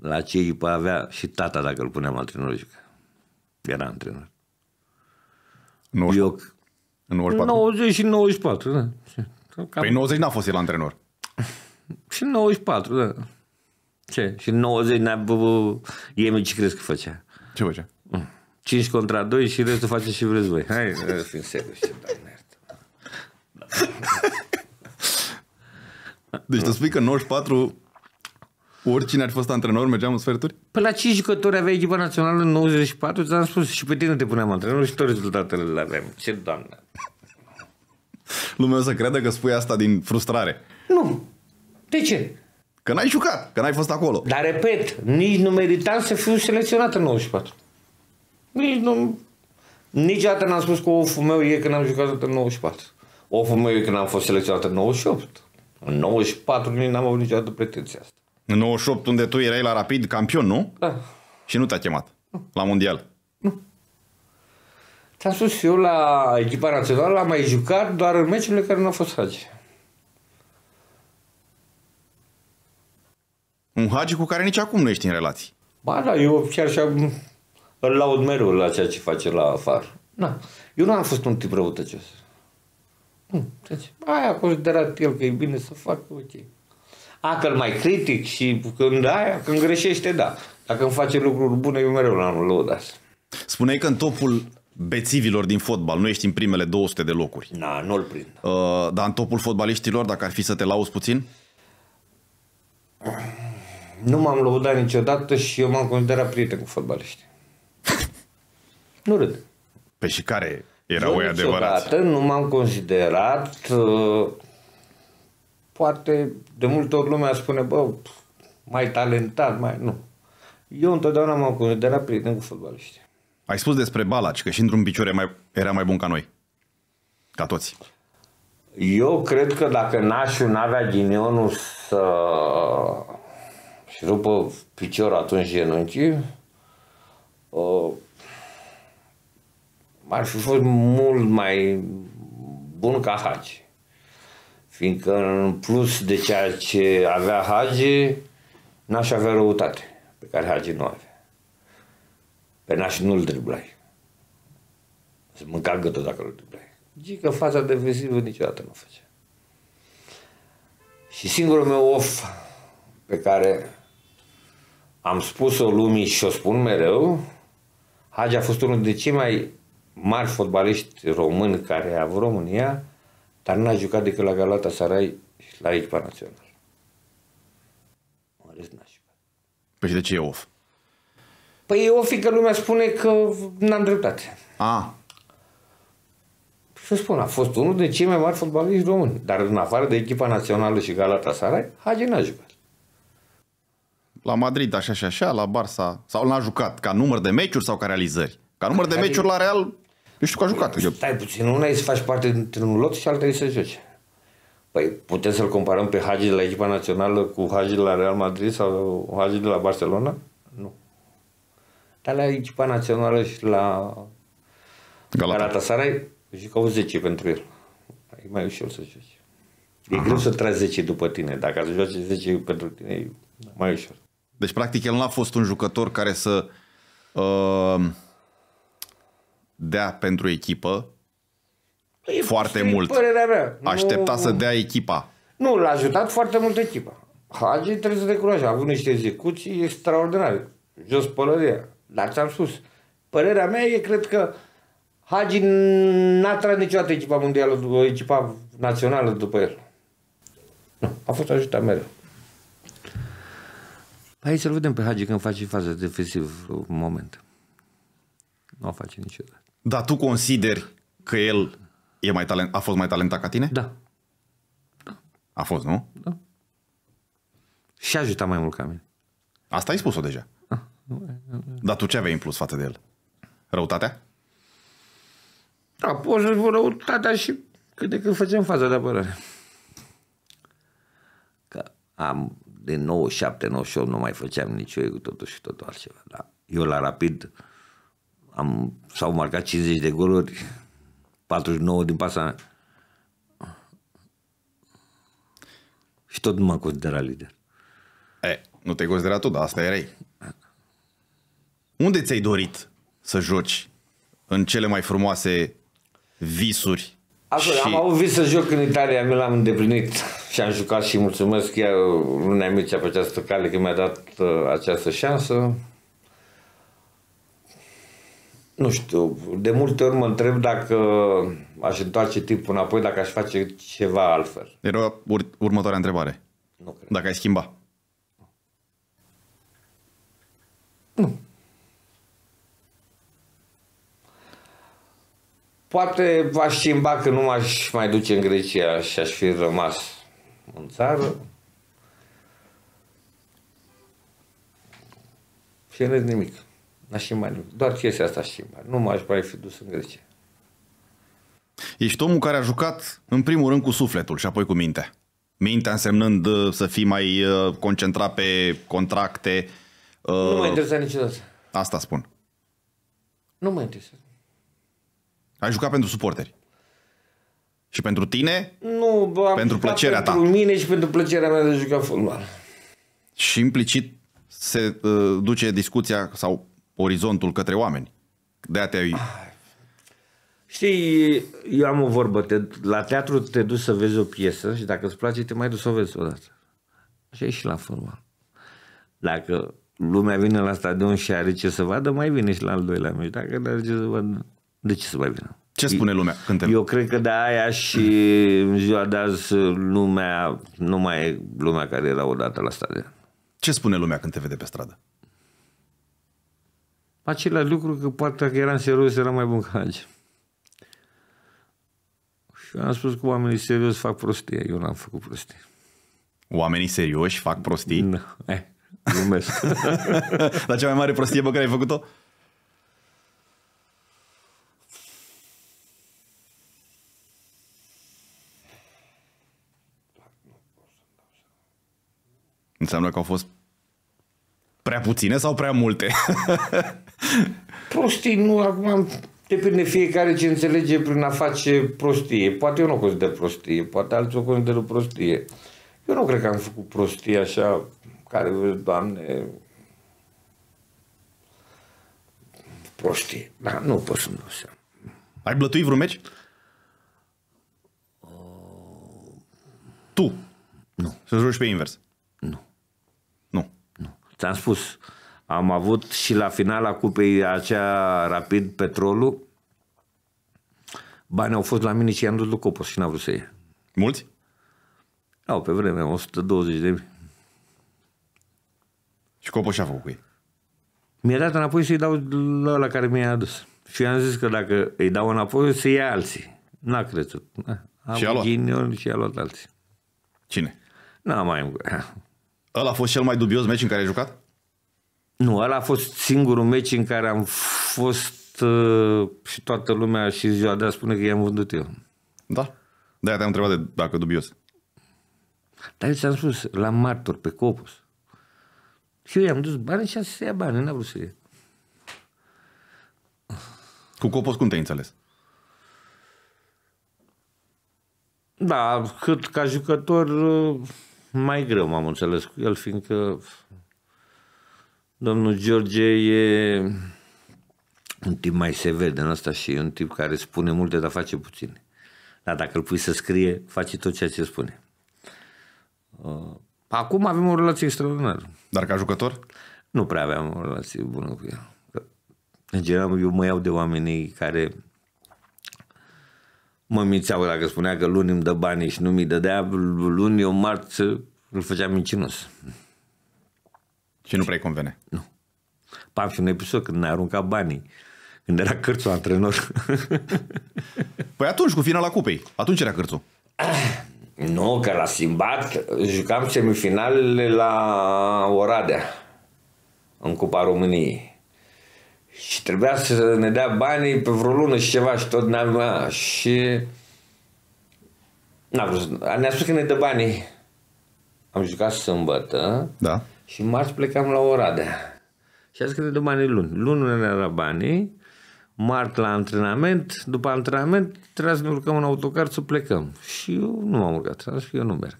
Speaker 2: La ce echipă avea și tata dacă îl puneam antrenor juca. Era antrenor.
Speaker 1: 94.
Speaker 2: Eu,
Speaker 1: În 94.
Speaker 2: 90 și 94, da. Cam,
Speaker 1: Păi 90 n-a fost el antrenor.
Speaker 2: Și 94, da. Ce? Și 90 n-a... bă, bă, Emi ce crezi că făcea?
Speaker 1: Ce făcea?
Speaker 2: 5 contra 2 și restul face și vreți voi. Hai, fim serios. ce doamne iartă.
Speaker 1: Deci tu spui că în 94 oricine ar fi fost antrenor mergeam în sferturi?
Speaker 2: Păi la 5 jucători avea echipa națională în 94, ți-am spus, și pe tine te puneam antrenor și tot rezultatele le aveam. Ce doamne.
Speaker 1: Lumea o să creadă că spui asta din frustrare.
Speaker 2: Nu. De ce?
Speaker 1: Că n-ai jucat, că n-ai fost acolo.
Speaker 2: Dar repet, nici nu meritam să fiu selecționat în 94. Nici nu... Niciodată n-am spus că oful meu e că n-am jucat în 94. Oful meu e că n-am fost selecționat în 98. În 94 nici n-am avut niciodată pretenția asta.
Speaker 1: În 98 unde tu erai la Rapid campion, nu?
Speaker 2: Da.
Speaker 1: Și nu te-a chemat la mondial.
Speaker 2: Ți-am spus, eu la echipa națională am mai jucat doar în meciurile care nu au fost hagi.
Speaker 1: Un Hagi cu care nici acum nu ești în relații.
Speaker 2: Ba da, eu chiar și am, îl laud mereu la ceea ce face la afară. Na. Eu nu am fost un tip răutăcios. Nu, deci, aia a considerat el că e bine să facă, ok. A, că mai critic și când aia, când greșește, da. Dacă îmi face lucruri bune, eu mereu l-am lăudat.
Speaker 1: Spuneai că în topul bețivilor din fotbal nu ești în primele 200 de locuri.
Speaker 2: Na, nu-l prind.
Speaker 1: Uh, dar în topul fotbaliștilor, dacă ar fi să te lauzi puțin?
Speaker 2: Nu m-am lăudat niciodată și eu m-am considerat prieten cu fotbaliști. nu râd.
Speaker 1: Pe și care erau ei adevărați?
Speaker 2: Niciodată nu m-am considerat uh, poate de multe ori lumea spune, bă, mai talentat, mai... Nu. Eu întotdeauna m-am considerat prieten cu fotbaliști.
Speaker 1: Ai spus despre Balaci că și într-un picior era mai, era mai bun ca noi. Ca toți.
Speaker 2: Eu cred că dacă nașul n-avea ghinionul să și rupă piciorul atunci genunchii, uh, ar fi fost mult mai bun ca Hagi. Fiindcă în plus de ceea ce avea Hagi, n-aș avea răutate pe care Hagi nu avea. Pe n-aș nu-l driblai. Se mânca gâtul dacă îl driblai. Gică fața defensivă niciodată nu făcea. Și singurul meu off pe care am spus-o lumii și o spun mereu, Hagi a fost unul dintre cei mai mari fotbaliști români care a avut România, dar n-a jucat decât la Galatasaray și la echipa națională. Mă rest n-a jucat.
Speaker 1: Păi și de ce e off?
Speaker 2: Păi o fi că lumea spune că n-am dreptate.
Speaker 1: A,
Speaker 2: Să spun, a fost unul de cei mai mari fotbaliști români. Dar în afară de echipa națională și Galatasaray, Hagi n-a jucat.
Speaker 1: La Madrid așa și așa, la Barça, sau n-a jucat, ca număr de meciuri sau ca realizări? Ca număr de
Speaker 2: Care-
Speaker 1: meciuri la Real, eu știu că a jucat. Eu,
Speaker 2: Stai puțin, una e să faci parte dintr-un lot și alta e să joci. Păi putem să-l comparăm pe Hagi de la echipa națională cu Hagi de la Real Madrid sau Hagi de la Barcelona? Nu. Dar la echipa națională și la
Speaker 1: Galata.
Speaker 2: Galatasaray jucau 10 pentru el. E mai ușor să joci. E greu să tragi 10 după tine. Dacă să joci 10 pentru tine, e mai ușor.
Speaker 1: Deci, practic, el n-a fost un jucător care să uh, dea pentru echipă,
Speaker 2: E
Speaker 1: Foarte
Speaker 2: e
Speaker 1: mult.
Speaker 2: Părerea mea.
Speaker 1: aștepta
Speaker 2: Nu-
Speaker 1: să dea echipa.
Speaker 2: Nu, l-a ajutat foarte mult echipa. Hagi trebuie să recunoaște, a avut niște execuții extraordinare. Jos pălăria. Dar ți-am spus, părerea mea e, cred că Hagi n-a tras niciodată echipa mondială, după- echipa națională după el. Nu, a fost ajutat mereu. Hai să-l vedem pe Hagi când face fază defensiv un moment. Nu o face niciodată.
Speaker 1: Dar tu consideri că el e mai talent, a fost mai talentat ca tine?
Speaker 2: Da.
Speaker 1: A fost, nu?
Speaker 2: Și a ajutat mai mult ca mine.
Speaker 1: Asta ai spus-o deja. Dar tu ce aveai în plus față de el? Răutatea?
Speaker 2: Da, pot să-ți vă răutatea și cât de cât facem faza de apărare. Că am de 97, 98 nu mai făceam nici eu cu totul și totul altceva. Da. Eu la Rapid am, s-au marcat 50 de goluri, 49 din pasa mea. Și tot nu m-am considerat lider.
Speaker 1: E, nu te-ai considerat tu, dar asta erai. Unde ți-ai dorit să joci în cele mai frumoase visuri?
Speaker 2: Acolo, Am avut vis să joc în Italia, mi l-am îndeplinit și am jucat și mulțumesc chiar lunea Mircea pe această cale că mi-a dat uh, această șansă. Nu știu, de multe ori mă întreb dacă aș întoarce timpul înapoi, dacă aș face ceva altfel.
Speaker 1: Era ur- următoarea întrebare.
Speaker 2: Nu cred.
Speaker 1: Dacă ai schimba.
Speaker 2: Poate v-aș schimba că nu m-aș mai duce în Grecia și aș fi rămas în țară. Și în rest nimic. N-aș schimba nimic. Doar chestia asta aș schimba. Nu m-aș mai fi dus în Grecia.
Speaker 1: Ești omul care a jucat în primul rând cu sufletul și apoi cu mintea. Mintea însemnând uh, să fii mai uh, concentrat pe contracte.
Speaker 2: Nu mă
Speaker 1: Uh,
Speaker 2: interesa niciodată.
Speaker 1: asta spun.
Speaker 2: Nu mă interesa.
Speaker 1: Ai jucat pentru suporteri. Și pentru tine
Speaker 2: Nu, bă, am
Speaker 1: Pentru
Speaker 2: jucat
Speaker 1: plăcerea ta.
Speaker 2: Pentru mine și pentru plăcerea mea de a juca fotbal.
Speaker 1: și implicit se uh, duce discuția sau orizontul către oameni. De-aia te-ai...
Speaker 2: Știi, eu am o vorbă, te, la teatru te duci să vezi o piesă și dacă îți place te mai duci să o vezi odată. Așa e și la fotbal. Dacă lumea vine la stadion și are ce să vadă, mai vine și la al doilea meci. Dacă nu are ce să vadă, de ce să mai vină?
Speaker 1: Ce spune lumea când te...
Speaker 2: Eu cred că de aia și în ziua de azi lumea, nu mai e lumea care era odată la stadion.
Speaker 1: Ce spune lumea când te vede pe stradă?
Speaker 2: Același lucru că poate că eram serios, era mai bun ca alții. Și eu am spus că oamenii serios fac prostie. Eu n-am făcut prostie.
Speaker 1: Oamenii serioși fac prostii?
Speaker 2: Nu, eh, glumesc.
Speaker 1: Dar cea mai mare prostie pe care ai făcut-o? Înseamnă că au fost prea puține sau prea multe?
Speaker 2: prostii, nu, acum depinde fiecare ce înțelege prin a face prostie. Poate eu nu o consider prostie, poate alții o consideră prostie. Eu nu cred că am făcut prostie așa, care, doamne, prostie. Da, nu pot să-mi dau seama.
Speaker 1: Ai blătuit vreun meci? Tu?
Speaker 2: Nu.
Speaker 1: Să joci pe invers?
Speaker 2: Nu.
Speaker 1: Nu.
Speaker 2: Nu. Ți-am spus, am avut și la finala cupei acea rapid petrolul, banii au fost la mine și i-am dus lui Copos și n-a vrut să iei.
Speaker 1: Mulți?
Speaker 2: Au, pe vreme, 120 de mii.
Speaker 1: Și Copo și-a făcut cu ei.
Speaker 2: Mi-a dat înapoi să-i dau la ăla care mi-a adus. Și i-am zis că dacă îi dau înapoi, o să ia alții. N-a crezut. Am
Speaker 1: Și a luat.
Speaker 2: ghinion și a luat alții.
Speaker 1: Cine?
Speaker 2: N-am mai...
Speaker 1: Ăla a fost cel mai dubios meci în care ai jucat?
Speaker 2: Nu, ăla a fost singurul meci în care am fost uh, și toată lumea și ziua de azi spune că i-am vândut eu.
Speaker 1: Da. De-aia te-am întrebat de dacă dubios.
Speaker 2: Dar eu ți-am spus, la martor, pe Copus. Și eu i-am dus bani și a să ia bani, n-a vrut să ia.
Speaker 1: Cu Copos cum te-ai înțeles?
Speaker 2: Da, cât ca jucător uh, mai greu m-am înțeles cu el, fiindcă domnul George e un tip mai sever din ăsta și e un tip care spune multe, dar face puține. Dar dacă îl pui să scrie, face tot ceea ce spune. Uh, Acum avem o relație extraordinară.
Speaker 1: Dar ca jucător?
Speaker 2: Nu prea aveam o relație bună cu el. Că, În general, eu mă iau de oamenii care mă mințeau dacă spunea că luni îmi dă banii și nu mi dădea, luni eu marți îl făceam mincinos.
Speaker 1: Și nu prea convene.
Speaker 2: Am și un episod când ne-a aruncat banii. Când era cârțul antrenor.
Speaker 1: Păi atunci, cu finala cupei. Atunci era cârțul.
Speaker 2: nu, că la Simbat jucam semifinalele la Oradea. În Cupa României. Și trebuia să ne dea banii pe vreo lună și ceva și tot n-am a, și n-a vrut. Ne-a spus că ne dă banii. Am jucat sâmbătă
Speaker 1: Da.
Speaker 2: și marți plecam la Oradea. Și a zis că ne dă banii luni. Luni nu ne era banii, marți la antrenament, după antrenament trebuia să ne urcăm în autocar să plecăm. Și eu nu m-am urcat, am zis că eu nu merg.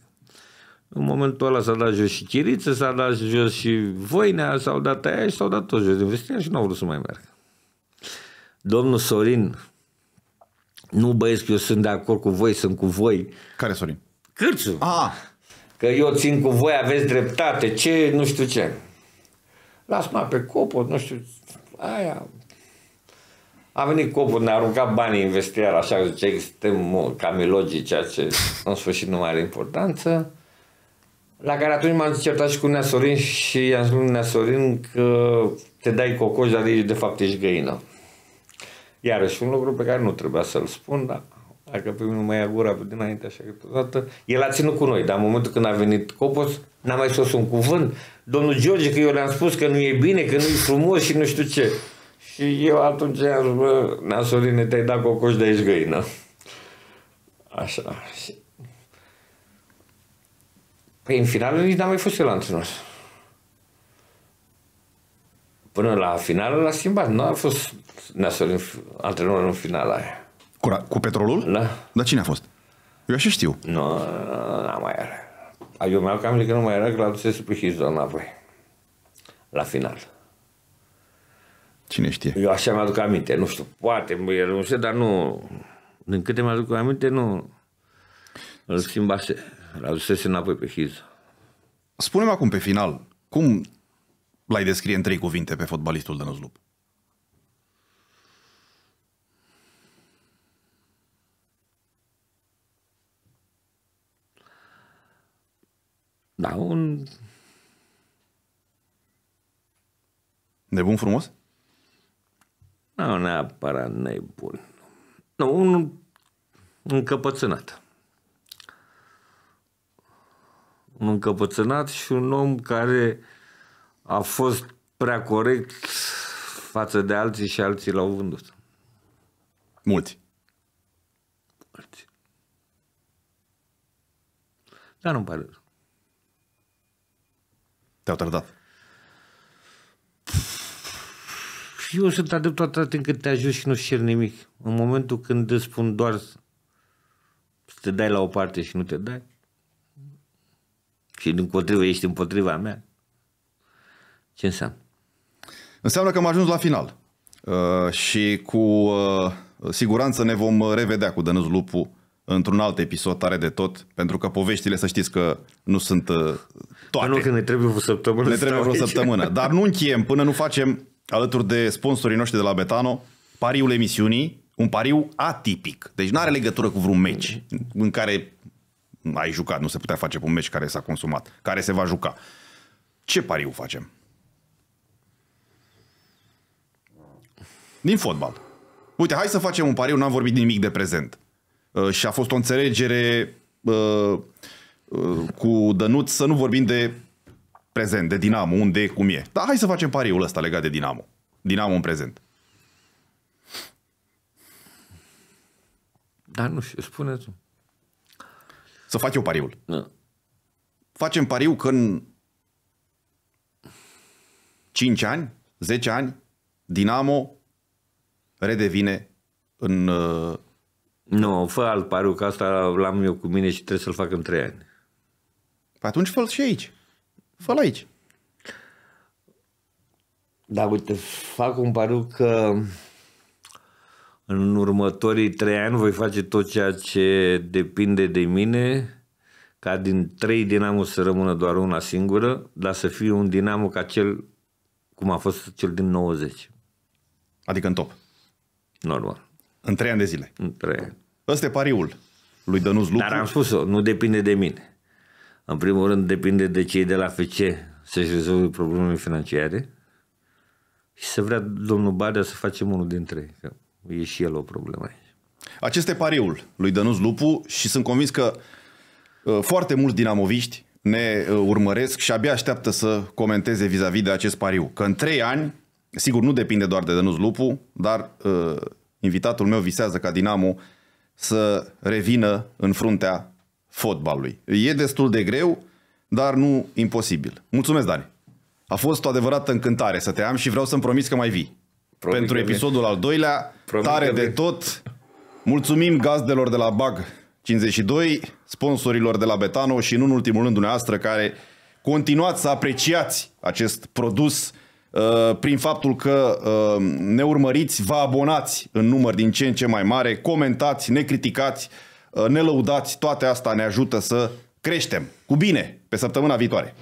Speaker 2: În momentul ăla s-a dat jos și Chiriță, s-a dat jos și Voinea, s-au dat aia și s-au dat toți jos din vestiar și nu au vrut să mai merg. Domnul Sorin, nu băieți că eu sunt de acord cu voi, sunt cu voi.
Speaker 1: Care, Sorin?
Speaker 2: Cârțu,
Speaker 1: Ah,
Speaker 2: că eu țin cu voi, aveți dreptate, ce, nu știu ce. Las-mă pe copot, nu știu, aia. A venit copul, ne-a aruncat banii în vestiar, așa că zice că suntem mă, camilogii, ceea ce în sfârșit nu mai are importanță. La care atunci m-am certat și cu Nea Sorin și i-am spus lui Nea Sorin că te dai cocoș, dar de fapt ești găină. Iarăși un lucru pe care nu trebuia să-l spun, dar dacă pe mine nu mai ia gura pe dinainte, așa că totodată, el a ținut cu noi, dar în momentul când a venit Copos, n-a mai spus un cuvânt. Domnul George, că eu le-am spus că nu e bine, că nu e frumos și nu știu ce. Și eu atunci am zis, bă, Nea Sorine, te-ai dat cocoș, de ești găină. Așa. Și... Păi în final nici n-am mai fost el antrenor. Până la final l-a schimbat. Nu a fost Nea Sorin antrenor în finala aia.
Speaker 1: cu, ra- cu petrolul?
Speaker 2: Da.
Speaker 1: Dar cine a fost? Eu așa știu.
Speaker 2: Nu, nu mai era. Eu mi-am cam că nu mai era, că l-a dus pe Hizdo înapoi. La final.
Speaker 1: Cine știe?
Speaker 2: Eu așa mi-aduc aminte, nu știu, poate, el nu știu, dar nu, din câte mi-aduc aminte, nu, îl schimbase, l adusese înapoi pe Hiz.
Speaker 1: Spune-mi acum pe final, cum l-ai descrie în trei cuvinte pe fotbalistul de Năzlup?
Speaker 2: Da, un
Speaker 1: Nebun frumos?
Speaker 2: Nu neapărat nebun. Nu, un încăpățânat. Un încăpățânat și un om care a fost prea corect față de alții și alții l-au vândut.
Speaker 1: Mulți.
Speaker 2: Mulți. Dar nu-mi pare rău.
Speaker 1: Te-au trădat.
Speaker 2: Eu sunt adept atât timp cât te ajut și nu cer nimic. În momentul când îți spun doar să te dai la o parte și nu te dai, și din potrivă ești împotriva mea, ce înseamnă?
Speaker 1: Înseamnă că am ajuns la final. Uh, și cu uh, siguranță ne vom revedea cu Dănuț Lupu într-un alt episod tare de tot, pentru că poveștile, să știți că nu sunt uh, toate.
Speaker 2: Nu, că ne trebuie o săptămână.
Speaker 1: Ne trebuie vreo săptămână. Dar nu încheiem până nu facem alături de sponsorii noștri de la Betano, pariul emisiunii, un pariu atipic. Deci nu are legătură cu vreun meci în care ai jucat, nu se putea face pe un meci care s-a consumat, care se va juca. Ce pariu facem? Din fotbal. Uite, hai să facem un pariu, n-am vorbit nimic de prezent. Uh, și a fost o înțelegere uh, uh, cu Dănuț să nu vorbim de prezent, de Dinamo, unde, cum e. Dar hai să facem pariul ăsta legat de Dinamo. Dinamo în prezent.
Speaker 2: Dar nu știu, spune tu.
Speaker 1: Să fac eu pariul.
Speaker 2: Da.
Speaker 1: Facem pariu că în 5 ani, 10 ani, Dinamo redevine în... Uh...
Speaker 2: Nu, fă alt pariu, că asta l-am eu cu mine și trebuie să-l fac în 3 ani.
Speaker 1: Păi atunci fă și aici fă aici.
Speaker 2: Da, uite, fac un pariu că în următorii trei ani voi face tot ceea ce depinde de mine ca din trei dinamo să rămână doar una singură, dar să fie un dinamo ca cel cum a fost cel din 90.
Speaker 1: Adică în top.
Speaker 2: Normal.
Speaker 1: În trei ani de zile.
Speaker 2: În trei ani.
Speaker 1: Ăsta e pariul lui Dănuț Lupu.
Speaker 2: Dar am spus-o, nu depinde de mine. În primul rând depinde de cei de la FC să-și rezolve problemele financiare și să vrea domnul Badea să facem unul dintre ei. Că e și el o problemă aici.
Speaker 1: Acest pariul lui Dănuț Lupu și sunt convins că uh, foarte mulți dinamoviști ne uh, urmăresc și abia așteaptă să comenteze vis-a-vis de acest pariu. Că în trei ani, sigur nu depinde doar de Dănuț Lupu, dar uh, invitatul meu visează ca Dinamo să revină în fruntea fotbalului. E destul de greu, dar nu imposibil. Mulțumesc, Dani. A fost o adevărată încântare să te am și vreau să-mi promis că mai vii. Promit Pentru episodul al doilea, Promit tare de tot. Mulțumim gazdelor de la BAG 52, sponsorilor de la Betano și, nu în ultimul rând, dumneavoastră care continuați să apreciați acest produs uh, prin faptul că uh, ne urmăriți, vă abonați în număr din ce în ce mai mare, comentați, ne criticați, Uh, ne lăudați, toate asta ne ajută să creștem cu bine pe săptămâna viitoare.